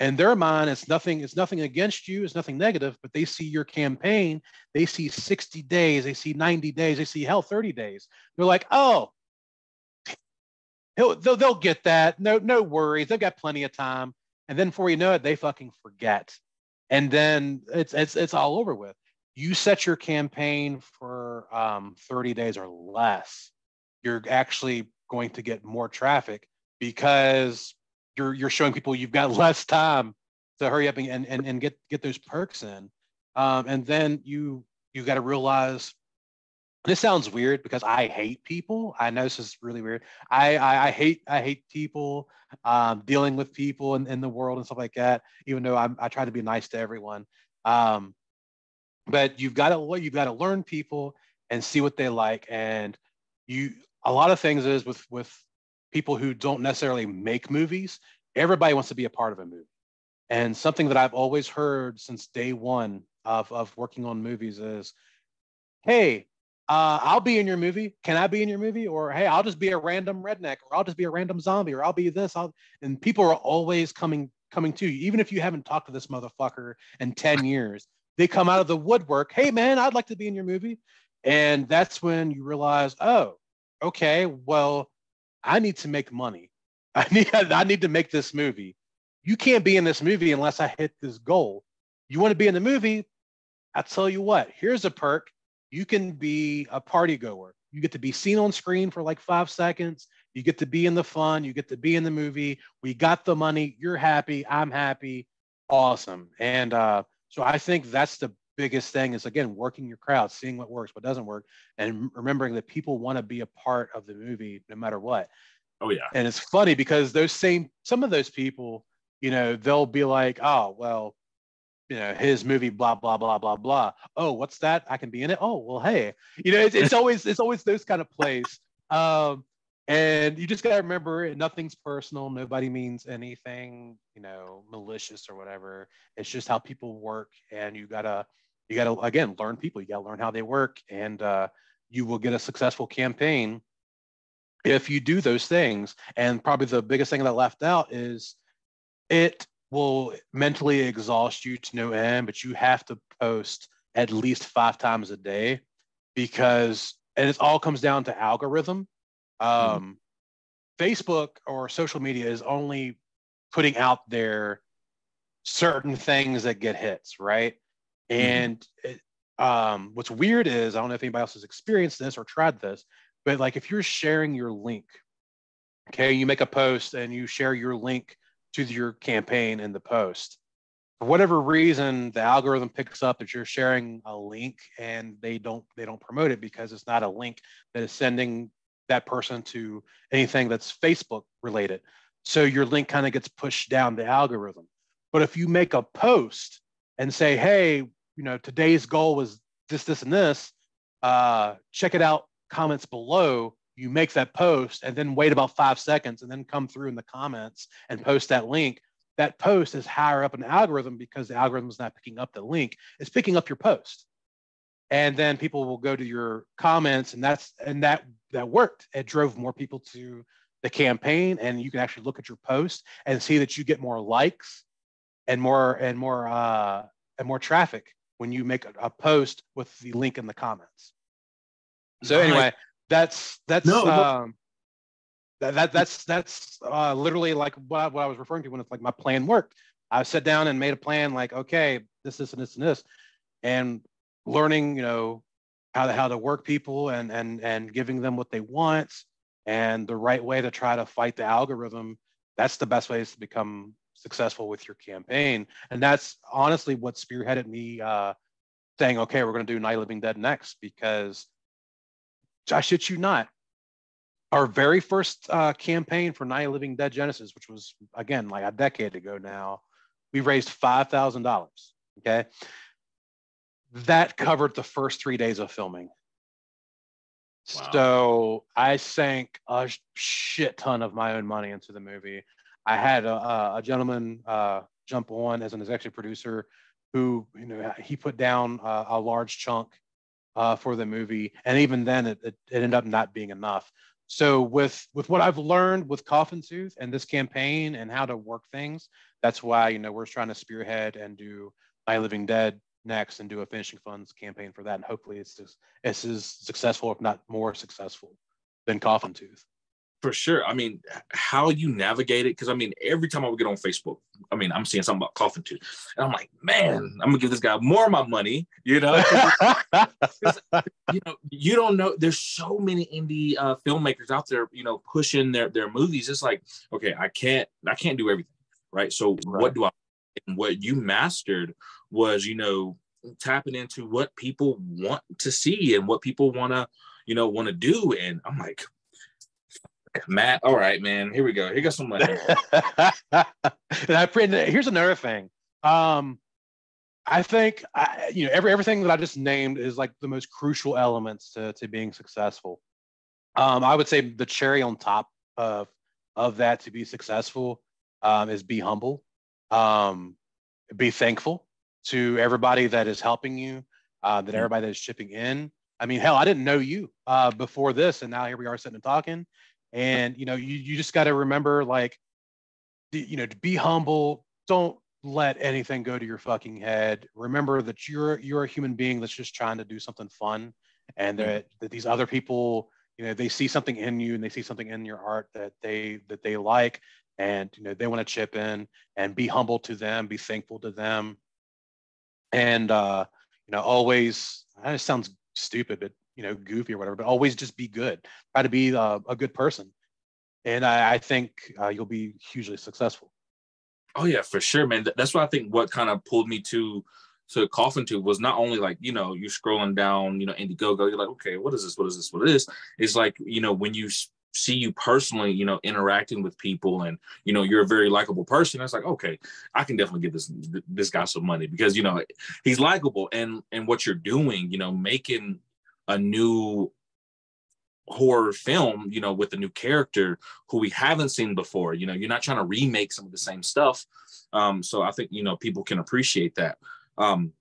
In their mind it's nothing it's nothing against you it's nothing negative but they see your campaign. They see 60 days. They see 90 days. They see hell 30 days. They're like oh he'll, they'll, they'll get that. No no worries. They've got plenty of time. And then before you know it they fucking forget. And then it's it's it's all over with. You set your campaign for um, 30 days or less you're actually going to get more traffic because you're you're showing people you've got (laughs) less time to hurry up and and, and get get those perks in. Um, and then you you got to realize this sounds weird because I hate people. I know this is really weird. I I, I hate I hate people, um, dealing with people in, in the world and stuff like that. Even though I'm, I try to be nice to everyone, um, but you've got to you've got to learn people and see what they like. And you a lot of things is with with people who don't necessarily make movies. Everybody wants to be a part of a movie. And something that I've always heard since day one of, of working on movies is, hey, uh, I'll be in your movie. Can I be in your movie? Or hey, I'll just be a random redneck, or I'll just be a random zombie, or I'll be this. I'll... And people are always coming coming to you, even if you haven't talked to this motherfucker in 10 (laughs) years. They come out of the woodwork. Hey man, I'd like to be in your movie. And that's when you realize, oh, okay, well, I need to make money. (laughs) I need I need to make this movie. You can't be in this movie unless I hit this goal. You want to be in the movie? I tell you what, here's a perk. You can be a party goer. You get to be seen on screen for like five seconds. You get to be in the fun. You get to be in the movie. We got the money. You're happy. I'm happy. Awesome. And uh, so I think that's the biggest thing is again working your crowd, seeing what works, what doesn't work, and remembering that people want to be a part of the movie no matter what. Oh yeah. And it's funny because those same some of those people, you know, they'll be like, oh well, you know, his movie, blah blah blah blah blah. Oh, what's that? I can be in it. Oh well, hey, you know, it's, it's always it's always those kind of plays. (laughs) Um, and you just got to remember nothing's personal nobody means anything you know malicious or whatever it's just how people work and you got to you got to again learn people you got to learn how they work and uh, you will get a successful campaign if you do those things and probably the biggest thing that left out is it will mentally exhaust you to no end but you have to post at least five times a day because and it all comes down to algorithm mm-hmm. um, mm-hmm. facebook or social media is only putting out there certain things that get hits right Mm-hmm. And it, um, what's weird is I don't know if anybody else has experienced this or tried this, but like if you're sharing your link, okay, you make a post and you share your link to your campaign in the post. For whatever reason, the algorithm picks up that you're sharing a link and they don't they don't promote it because it's not a link that is sending that person to anything that's Facebook related. So your link kind of gets pushed down the algorithm. But if you make a post and say, hey, you know, today's goal was this, this, and this. Uh, check it out, comments below. You make that post and then wait about five seconds and then come through in the comments and post that link. That post is higher up in the algorithm because the algorithm is not picking up the link, it's picking up your post. And then people will go to your comments, and that's and that that worked. It drove more people to the campaign, and you can actually look at your post and see that you get more likes and more and more uh, and more traffic when you make a, a post with the link in the comments. So anyway, that's that's No, um, that, that that's that's uh, literally like what I, what I was referring to when it's like my plan worked. I sat down and made a plan, like okay, this, this, and this, and this, and learning, you know, how to how to work people and and and giving them what they want and the right way to try to fight the algorithm. That's the best ways to become successful with your campaign, and that's honestly what spearheaded me uh, saying, okay, we're going to do Night Living Dead next because I shit you not. Our very first uh, campaign for Night Living Dead Genesis, which was again like a decade ago now, we raised five thousand dollars. Okay, that covered the first three days of filming. Wow. So I sank a shit ton of my own money into the movie. I had a, a a gentleman uh, jump on as an executive producer who, you know, he put down uh, a large chunk uh, for the movie, and even then, it, it, it ended up not being enough. So with with what I've learned with Coffin Tooth and this campaign and how to work things, that's why you know we're trying to spearhead and do My Living Dead next and do a finishing funds campaign for that, and hopefully it's just, it's as successful, if not more successful, than Coffin Tooth. For sure. I mean, how you navigate it, because I mean, every time I would get on Facebook, I mean, I'm seeing something about coffin tooth. And I'm like, man, I'm gonna give this guy more of my money, you know. (laughs) you know, you don't know. There's so many indie uh, filmmakers out there, you know, pushing their their movies. It's like, okay, I can't, I can't do everything, right? So Right. what do I? And what you mastered was, you know, tapping into what people want to see and what people want to, you know, want to do. And I'm like, Matt, all right, man, here we go. Here goes some money. (laughs) and I and here's another thing. Um, I think I, you know every everything that I just named is like the most crucial elements to to being successful. Um, I would say the cherry on top of of that to be successful um, is be humble, um, be thankful to everybody that is helping you, uh, that Mhm. everybody that is chipping in. I mean, hell, I didn't know you uh, before this, and now here we are sitting and talking. And you know, you you just got to remember, like, you know, to be humble. Don't let anything go to your fucking head. Remember that you're you're a human being that's just trying to do something fun, and that, that these other people, you know, they see something in you and they see something in your art that they that they like, and you know, they want to chip in and be humble to them, be thankful to them, and uh, you know, always. That sounds stupid, but you know, goofy or whatever. But always just be good. Try to be uh, a good person, and I, I think uh, you'll be hugely successful. Oh yeah, for sure, man. That's what I think. What kind of pulled me to to Coffin Tooth was not only like you know you're scrolling down you know Indiegogo, you're like okay, what is this? What is this? What is this? It's like you know when you see you personally, you know interacting with people, and you know you're a very likable person. It's like okay, I can definitely give this this guy some money because you know he's likable, and and what you're doing, you know, making a new horror film, you know, with a new character who we haven't seen before. You know, you're not trying to remake some of the same stuff. Um, so I think you know people can appreciate that. Um,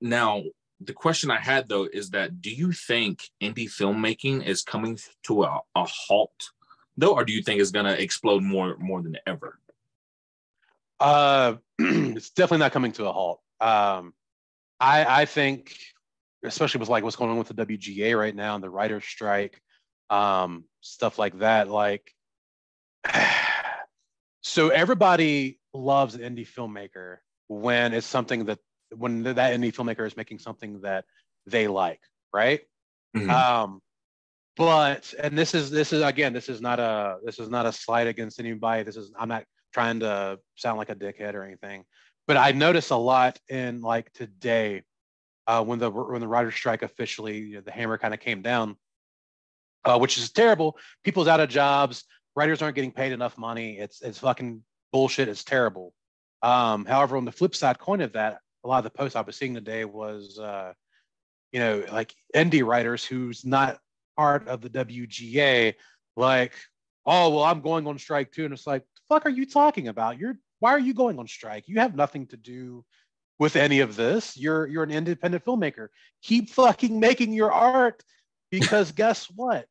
now, the question I had though is that do you think indie filmmaking is coming to a, a halt though, or do you think it's gonna explode more more than ever? Uh, (clears throat) it's definitely not coming to a halt. Um, I, I think, especially with like what's going on with the WGA right now and the writer's strike, um, stuff like that. Like, (sighs) so everybody loves an indie filmmaker when it's something that when that indie filmmaker is making something that they like, right? Mhm. Um, but and this is this is again this is not a this is not a slight against anybody. This is I'm not trying to sound like a dickhead or anything, but I notice a lot in like today uh, when the when the writer's strike officially you know, the hammer kind of came down, uh, which is terrible. People's out of jobs. Writers aren't getting paid enough money. It's it's fucking bullshit. It's terrible. Um, however, on the flip side coin of that, a lot of the posts I was seeing today was, uh, you know, like indie writers who's not part of the WGA, like, oh well, I'm going on strike too, and it's like, fuck are you talking about? You're why are you going on strike? You have nothing to do with any of this. You're you're an independent filmmaker. Keep fucking making your art because (laughs) guess what?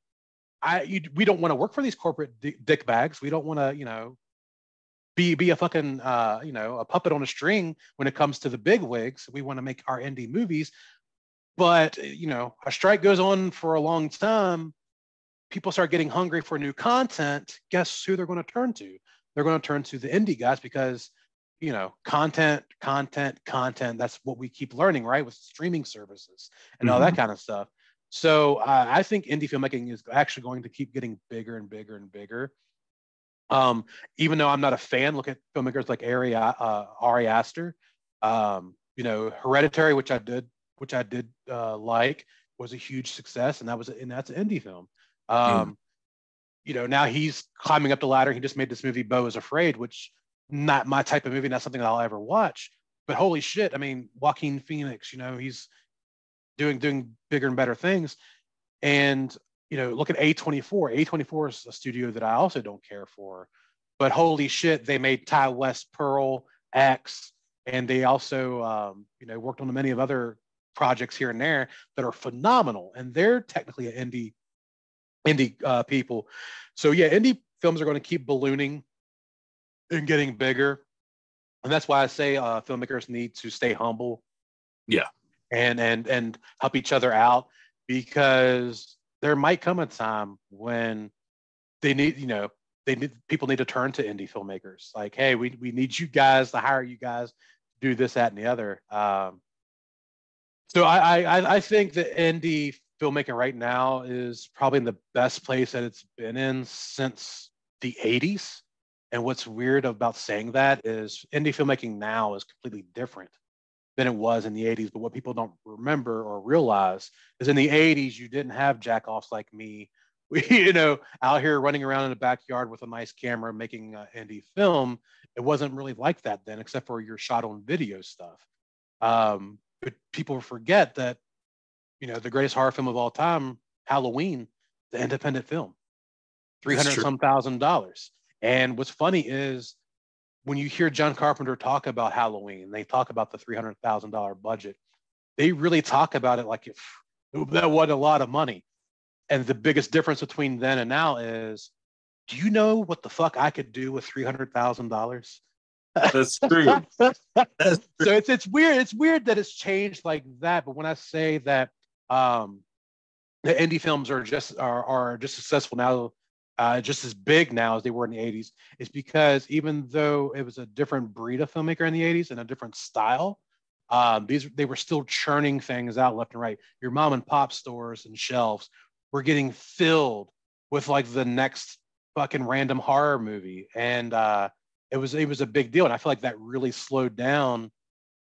I you, we don't want to work for these corporate di- dick bags. We don't want to, you know, be be a fucking uh, you know a puppet on a string when it comes to the big wigs. We want to make our indie movies. but you know, a strike goes on for a long time. People start getting hungry for new content. Guess who they're going to turn to? They're going to turn to the indie guys because you know, content, content, content. That's what we keep learning, right? With streaming services and mm-hmm. all that mm-hmm. kind of stuff. So uh, I think indie filmmaking is actually going to keep getting bigger and bigger and bigger. Um, even though I'm not a fan, look at filmmakers like Ari, uh, Ari Aster. Um, you know, Hereditary, which I did, which I did uh, like, was a huge success, and that was and that's an indie film. Um, mm. You know, now he's climbing up the ladder. He just made this movie, Beau is Afraid, which not my type of movie, not something that I'll ever watch. But holy shit, I mean, Joaquin Phoenix, you know, he's doing doing bigger and better things. And you know, look at A24. A24 is a studio that I also don't care for, but holy shit, they made Ti West Pearl X, and they also um, you know worked on many of other projects here and there that are phenomenal, and they're technically an indie indie uh, people. So yeah, indie films are going to keep ballooning and getting bigger. And that's why I say uh, filmmakers need to stay humble. Yeah. And and and help each other out because there might come a time when they need, you know, they need people need to turn to indie filmmakers. Like, hey, we we need you guys to hire you guys to do this, that, and the other. Um, so I, I I think that indie filmmaking right now is probably in the best place that it's been in since the 80s. And what's weird about saying that is indie filmmaking now is completely different than it was in the 80s. But what people don't remember or realize is in the 80s, you didn't have jackoffs like me, (laughs) you know, out here running around in the backyard with a nice camera making uh, indie film. It wasn't really like that then, except for your shot on video stuff. Um, but people forget that, you know, the greatest horror film of all time, Halloween, the independent film, 300 some thousand dollars and what's funny is when you hear John Carpenter talk about Halloween, they talk about the $300,000 budget. They really talk about it like if that wasn't a lot of money. And the biggest difference between then and now is do you know what the fuck I could do with $300,000? That's true. That's (laughs) true. So it's it's weird. It's weird that it's changed like that. But when I say that um, the indie films are just are, are just successful now uh, just as big now as they were in the 80s is because even though it was a different breed of filmmaker in the 80s and a different style, um, these they were still churning things out left and right. Your mom and pop stores and shelves were getting filled with like the next fucking random horror movie, and uh, it was it was a big deal. And I feel like that really slowed down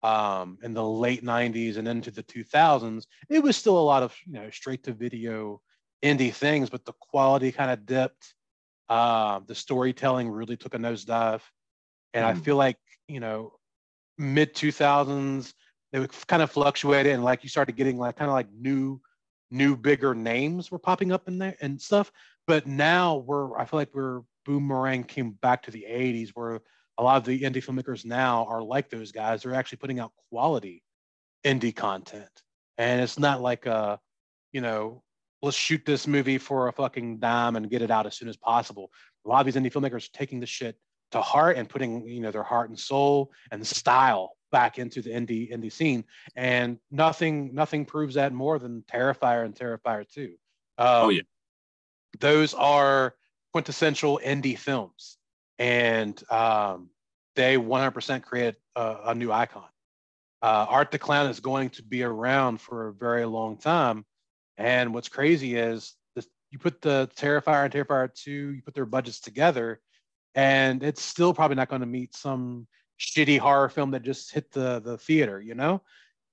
um, in the late 90s and into the 2000s. It was still a lot of you know straight to video indie things, but the quality kind of dipped. Uh, the storytelling really took a nosedive. And mm. I feel like, you know, mid 2000s, they would kind of fluctuated and like you started getting like kind of like new, new bigger names were popping up in there and stuff. But now we're, I feel like we're boomerang came back to the 80s where a lot of the indie filmmakers now are like those guys. They're actually putting out quality indie content. And it's not like a, you know, let's shoot this movie for a fucking dime and get it out as soon as possible. A lot of these indie filmmakers are taking the shit to heart and putting you know their heart and soul and style back into the indie indie scene. And nothing nothing proves that more than Terrifier and Terrifier 2. Um, oh yeah, those are quintessential indie films, and um, they 100% created a, a new icon. Uh, Art the Clown is going to be around for a very long time and what's crazy is this, you put the Terrifier and Terrifier 2, you put their budgets together, and it's still probably not going to meet some shitty horror film that just hit the the theater, you know?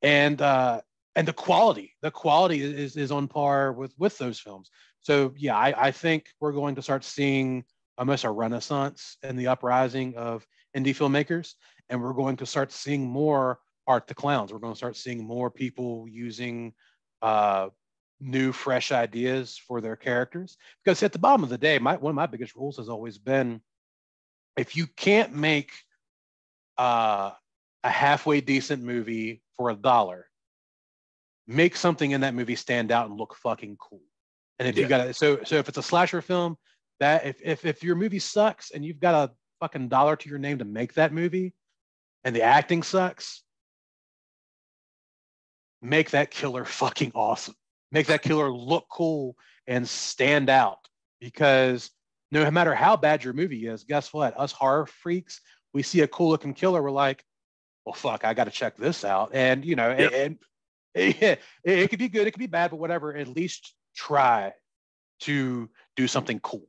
And uh and the quality, the quality is is on par with with those films. So yeah, I, I think we're going to start seeing almost a renaissance and the uprising of indie filmmakers, and we're going to start seeing more art the clowns. We're going to start seeing more people using uh, new, fresh ideas for their characters. Because at the bottom of the day, my, one of my biggest rules has always been if you can't make uh, a halfway decent movie for a dollar, make something in that movie stand out and look fucking cool. And if yeah. you got to, so so if it's a slasher film, that if, if if your movie sucks and you've got a fucking dollar to your name to make that movie, and the acting sucks, make that killer fucking awesome. Make that killer look cool and stand out because no matter how bad your movie is, guess what? Us horror freaks, we see a cool looking killer, we're like, well, fuck, I got to check this out. And, you know, yep. and, and (laughs) it, it could be good, it could be bad, but whatever, at least try to do something cool,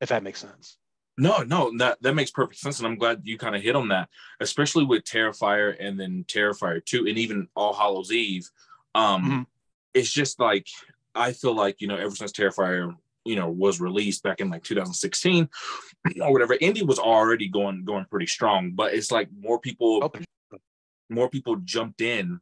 if that makes sense. No, no, that that makes perfect sense, and I'm glad you kind of hit on that, especially with Terrifier and then Terrifier Two, and even All Hallows Eve. Um, mm-hmm. It's just like I feel like you know ever since Terrifier you know was released back in like 2016 (clears throat) or whatever, indie was already going going pretty strong, but it's like more people oh. more people jumped in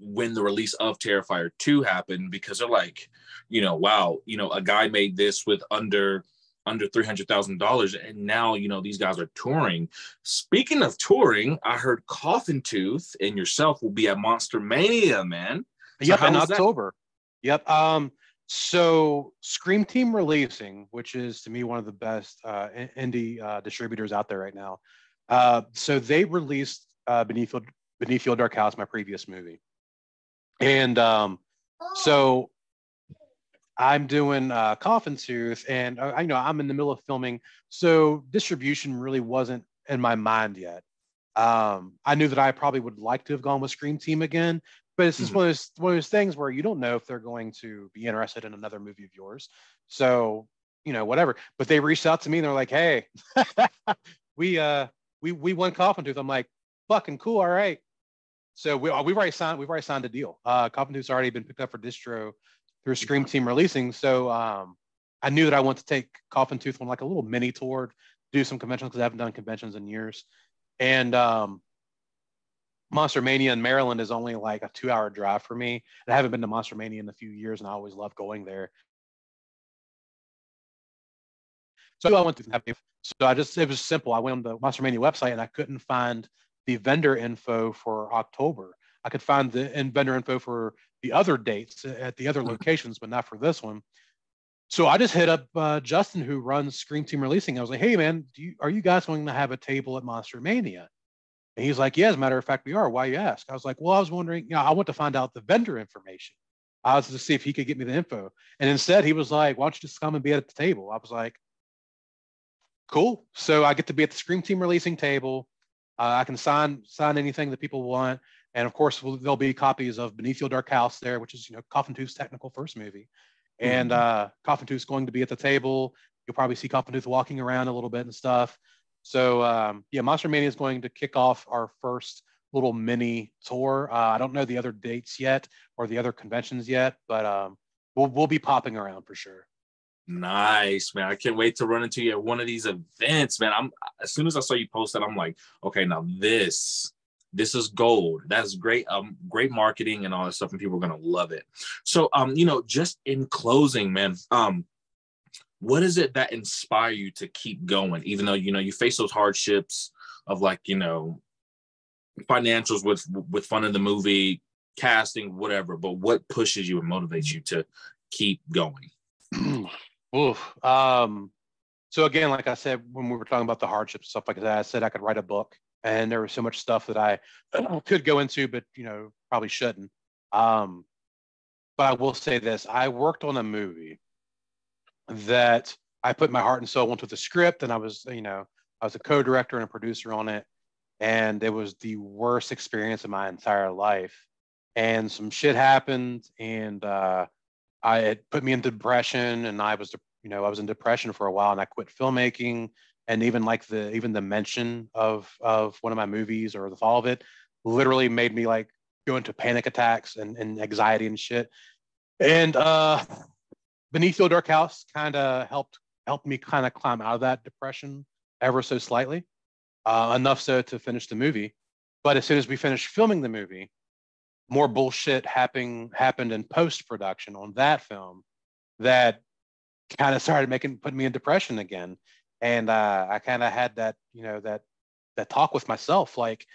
when the release of Terrifier 2 happened because they're like, you know, wow, you know, a guy made this with under under $300,000 and now, you know, these guys are touring. Speaking of touring, I heard Coffin Tooth and yourself will be at Monster Mania, man. So yep, in October. That? Yep. Um so Scream Team Releasing, which is to me one of the best uh, indie uh, distributors out there right now. Uh, so they released uh, Beneath, Beneath Your Dark House, my previous movie. And um, so I'm doing uh, Coffin Tooth, and uh, I you know I'm in the middle of filming, so distribution really wasn't in my mind yet. Um, I knew that I probably would like to have gone with Scream Team again, but it's just mm-hmm. one, of those, one of those things where you don't know if they're going to be interested in another movie of yours. So you know whatever. But they reached out to me and they're like, "Hey, (laughs) we uh we we won Coffin Tooth." I'm like, "Fucking cool, all right." So we, we've already signed. We've already signed a deal. Uh, Coffin Tooth's already been picked up for distro through Scream Team Releasing. So um, I knew that I want to take Coffin Tooth on like a little mini tour, do some conventions because I haven't done conventions in years. And um, Monster Mania in Maryland is only like a two-hour drive for me. And I haven't been to Monster Mania in a few years, and I always love going there. So I went to so I just it was simple. I went on the Monster Mania website and I couldn't find the vendor info for October. I could find the vendor info for the other dates at the other mm-hmm. locations, but not for this one. So I just hit up uh, Justin, who runs Scream Team Releasing. I was like, "Hey, man, you, are you guys going to have a table at Monster Mania?" And he's like, "Yeah, as a matter of fact, we are. Why you ask?" I was like, "Well, I was wondering. You know, I want to find out the vendor information. I was to see if he could get me the info." And instead, he was like, "Why don't you just come and be at the table?" I was like, "Cool." So I get to be at the Scream Team Releasing table. Uh, I can sign sign anything that people want, and of course we'll, there'll be copies of Beneath Your Dark House there, which is you know Coffin Tooth's technical first movie, and mm-hmm. uh, Coffin Tooth's going to be at the table. You'll probably see Coffin Tooth walking around a little bit and stuff. So um, yeah, Monster Mania is going to kick off our first little mini tour. Uh, I don't know the other dates yet or the other conventions yet, but um, we'll we'll be popping around for sure. Nice, man. I can't wait to run into you at one of these events, man. I'm as soon as I saw you post that, I'm like, okay, now this this is gold. That's great, um, great marketing and all that stuff, and people are gonna love it. So, um, you know, just in closing, man, um, what is it that inspire you to keep going, even though you know you face those hardships of like, you know, financials with with funding the movie, casting, whatever. But what pushes you and motivates you to keep going? (clears throat) Oof. Um, so again, like I said, when we were talking about the hardships stuff like that, I said I could write a book, and there was so much stuff that I (clears throat) could go into, but you know, probably shouldn't. Um, but I will say this: I worked on a movie that I put my heart and soul into the script, and I was, you know, I was a co-director and a producer on it, and it was the worst experience of my entire life. And some shit happened, and uh, I it put me into depression, and I was, you know, I was in depression for a while, and I quit filmmaking, and even like the even the mention of of one of my movies or the thought of it, literally made me like go into panic attacks and, and anxiety and shit. And uh, Beneath Your Dark House kind of helped helped me kind of climb out of that depression ever so slightly, uh, enough so to finish the movie. But as soon as we finished filming the movie, more bullshit happening happened in post production on that film that kind of started making putting me in depression again and uh, i kind of had that you know that that talk with myself like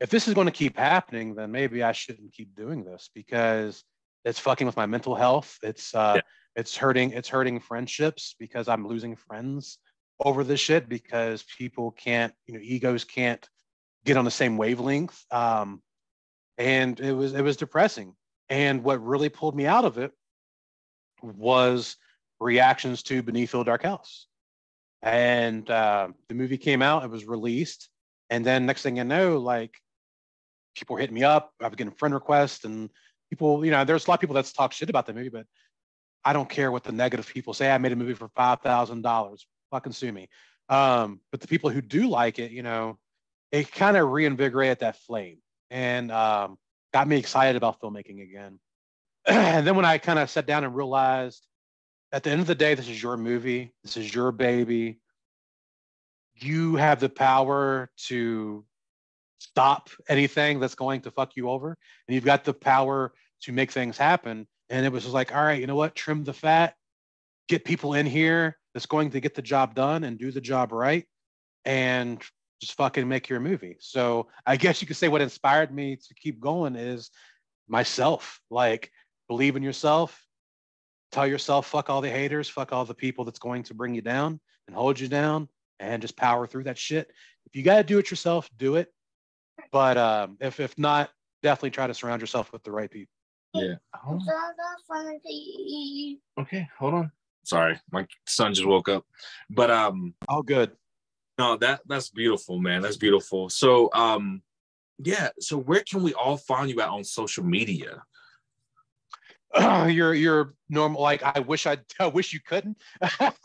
if this is going to keep happening then maybe i shouldn't keep doing this because it's fucking with my mental health it's uh yeah. it's hurting it's hurting friendships because i'm losing friends over this shit because people can't you know egos can't get on the same wavelength um and it was it was depressing. And what really pulled me out of it was reactions to Beneath the Dark House. And uh, the movie came out, it was released, and then next thing you know, like people were hitting me up. I was getting friend requests, and people, you know, there's a lot of people that's talk shit about the movie, but I don't care what the negative people say. I made a movie for five thousand dollars. Fucking sue me. Um, but the people who do like it, you know, it kind of reinvigorated that flame and um, got me excited about filmmaking again. (clears throat) and then when I kind of sat down and realized at the end of the day, this is your movie, this is your baby. You have the power to stop anything that's going to fuck you over, and you've got the power to make things happen. And it was just like, all right, you know what? Trim the fat, get people in here that's going to get the job done and do the job right, and just fucking make your movie. So I guess you could say what inspired me to keep going is myself. Like, believe in yourself, tell yourself, fuck all the haters, fuck all the people that's going to bring you down and hold you down, and just power through that shit. If you got to do it yourself, do it. But um, if if not, definitely try to surround yourself with the right people. Yeah. Okay, hold on. Sorry, my son just woke up. But um, all good. No, that that's beautiful, man. That's beautiful. So um, yeah. So where can we all find you at on social media? uh, (clears throat) you're you're normal. Like I wish I, (laughs) I wish you couldn't. (laughs)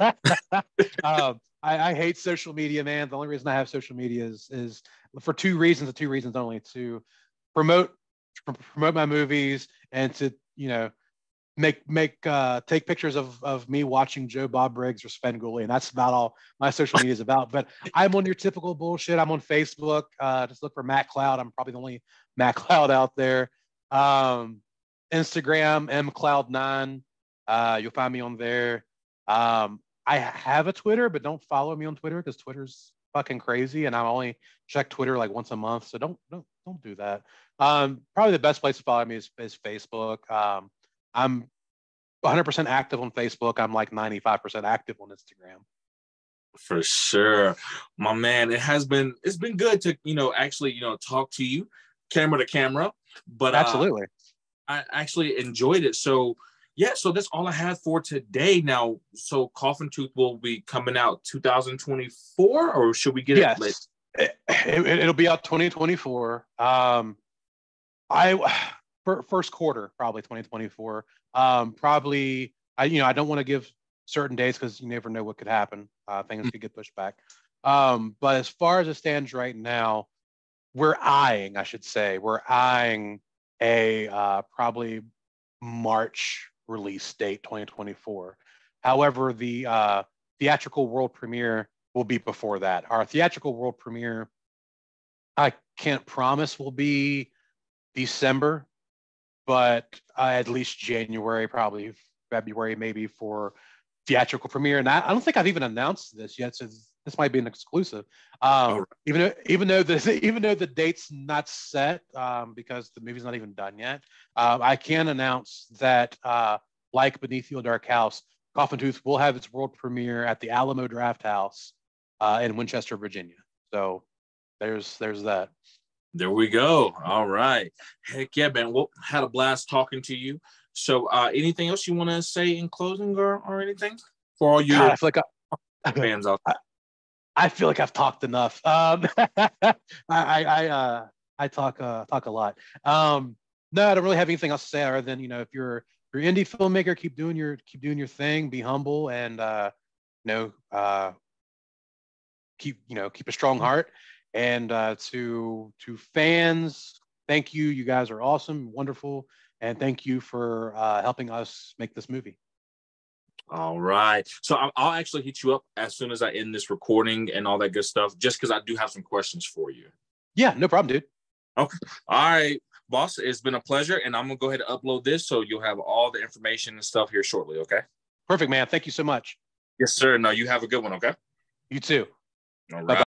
um, I, I, hate social media, man. The only reason I have social media is is for two reasons. The two reasons only to promote promote my movies and to you know make make uh, take pictures of of me watching Joe Bob Briggs or Sven Svengoolie, and that's about all my social media is about. But I'm on your typical bullshit. I'm on Facebook. Uh, just look for Matt Cloude. I'm probably the only Matt Cloude out there. Um, Instagram, mcloud9. Uh, you'll find me on there. Um, I have a Twitter, but don't follow me on Twitter because Twitter's fucking crazy, and I only check Twitter like once a month. So don't don't don't do that. Um, probably the best place to follow me is, is Facebook. Um, I'm 100% active on Facebook. I'm like 95% active on Instagram. For sure, my man. It has been it's been good to you know actually you know talk to you, camera to camera. But uh, absolutely, I actually enjoyed it. So yeah, so that's all I had for today. Now, so Coffin Tooth will be coming out 2024, or should we get yes. it? Yes, it, will be out 2024. Um, I (sighs) first quarter probably 2024. Um, probably I you know I don't want to give certain dates because you never know what could happen. Uh, things mm-hmm. could get pushed back. Um, but as far as it stands right now, we're eyeing, I should say, we're eyeing a uh, probably March release date 2024. However, the uh, theatrical world premiere will be before that. Our theatrical world premiere, I can't promise will be December, but uh, at least January, probably February, maybe for theatrical premiere. And I, I, don't think I've even announced this yet. So this might be an exclusive. Um, right. Even though, even though the (laughs) even though the date's not set um, because the movie's not even done yet, um, I can announce that uh, like Beneath the Dark House, Coffin Tooth will have its world premiere at the Alamo Drafthouse uh, in Winchester, Virginia. So there's there's that. There we go. All right. Heck yeah, man. Well, had a blast talking to you. So, uh, anything else you want to say in closing or, or anything for all your God, I feel like I, fans out there? I feel like I've talked enough. Um, (laughs) I I I, uh, I talk uh, talk a lot. Um, no, I don't really have anything else to say other than you know if you're if you're indie filmmaker, keep doing your keep doing your thing, be humble, and uh, you know uh, keep you know keep a strong heart. And uh, to to fans, thank you. You guys are awesome, wonderful, and thank you for uh, helping us make this movie. All right. So I'll, actually hit you up as soon as I end this recording and all that good stuff, just because I do have some questions for you. Yeah, no problem, dude. Okay. All right, boss. It's been a pleasure, and I'm gonna go ahead and upload this so you'll have all the information and stuff here shortly. Okay. Perfect, man. Thank you so much. Yes, sir. No, you have a good one. Okay. You too. All right. Bye-bye.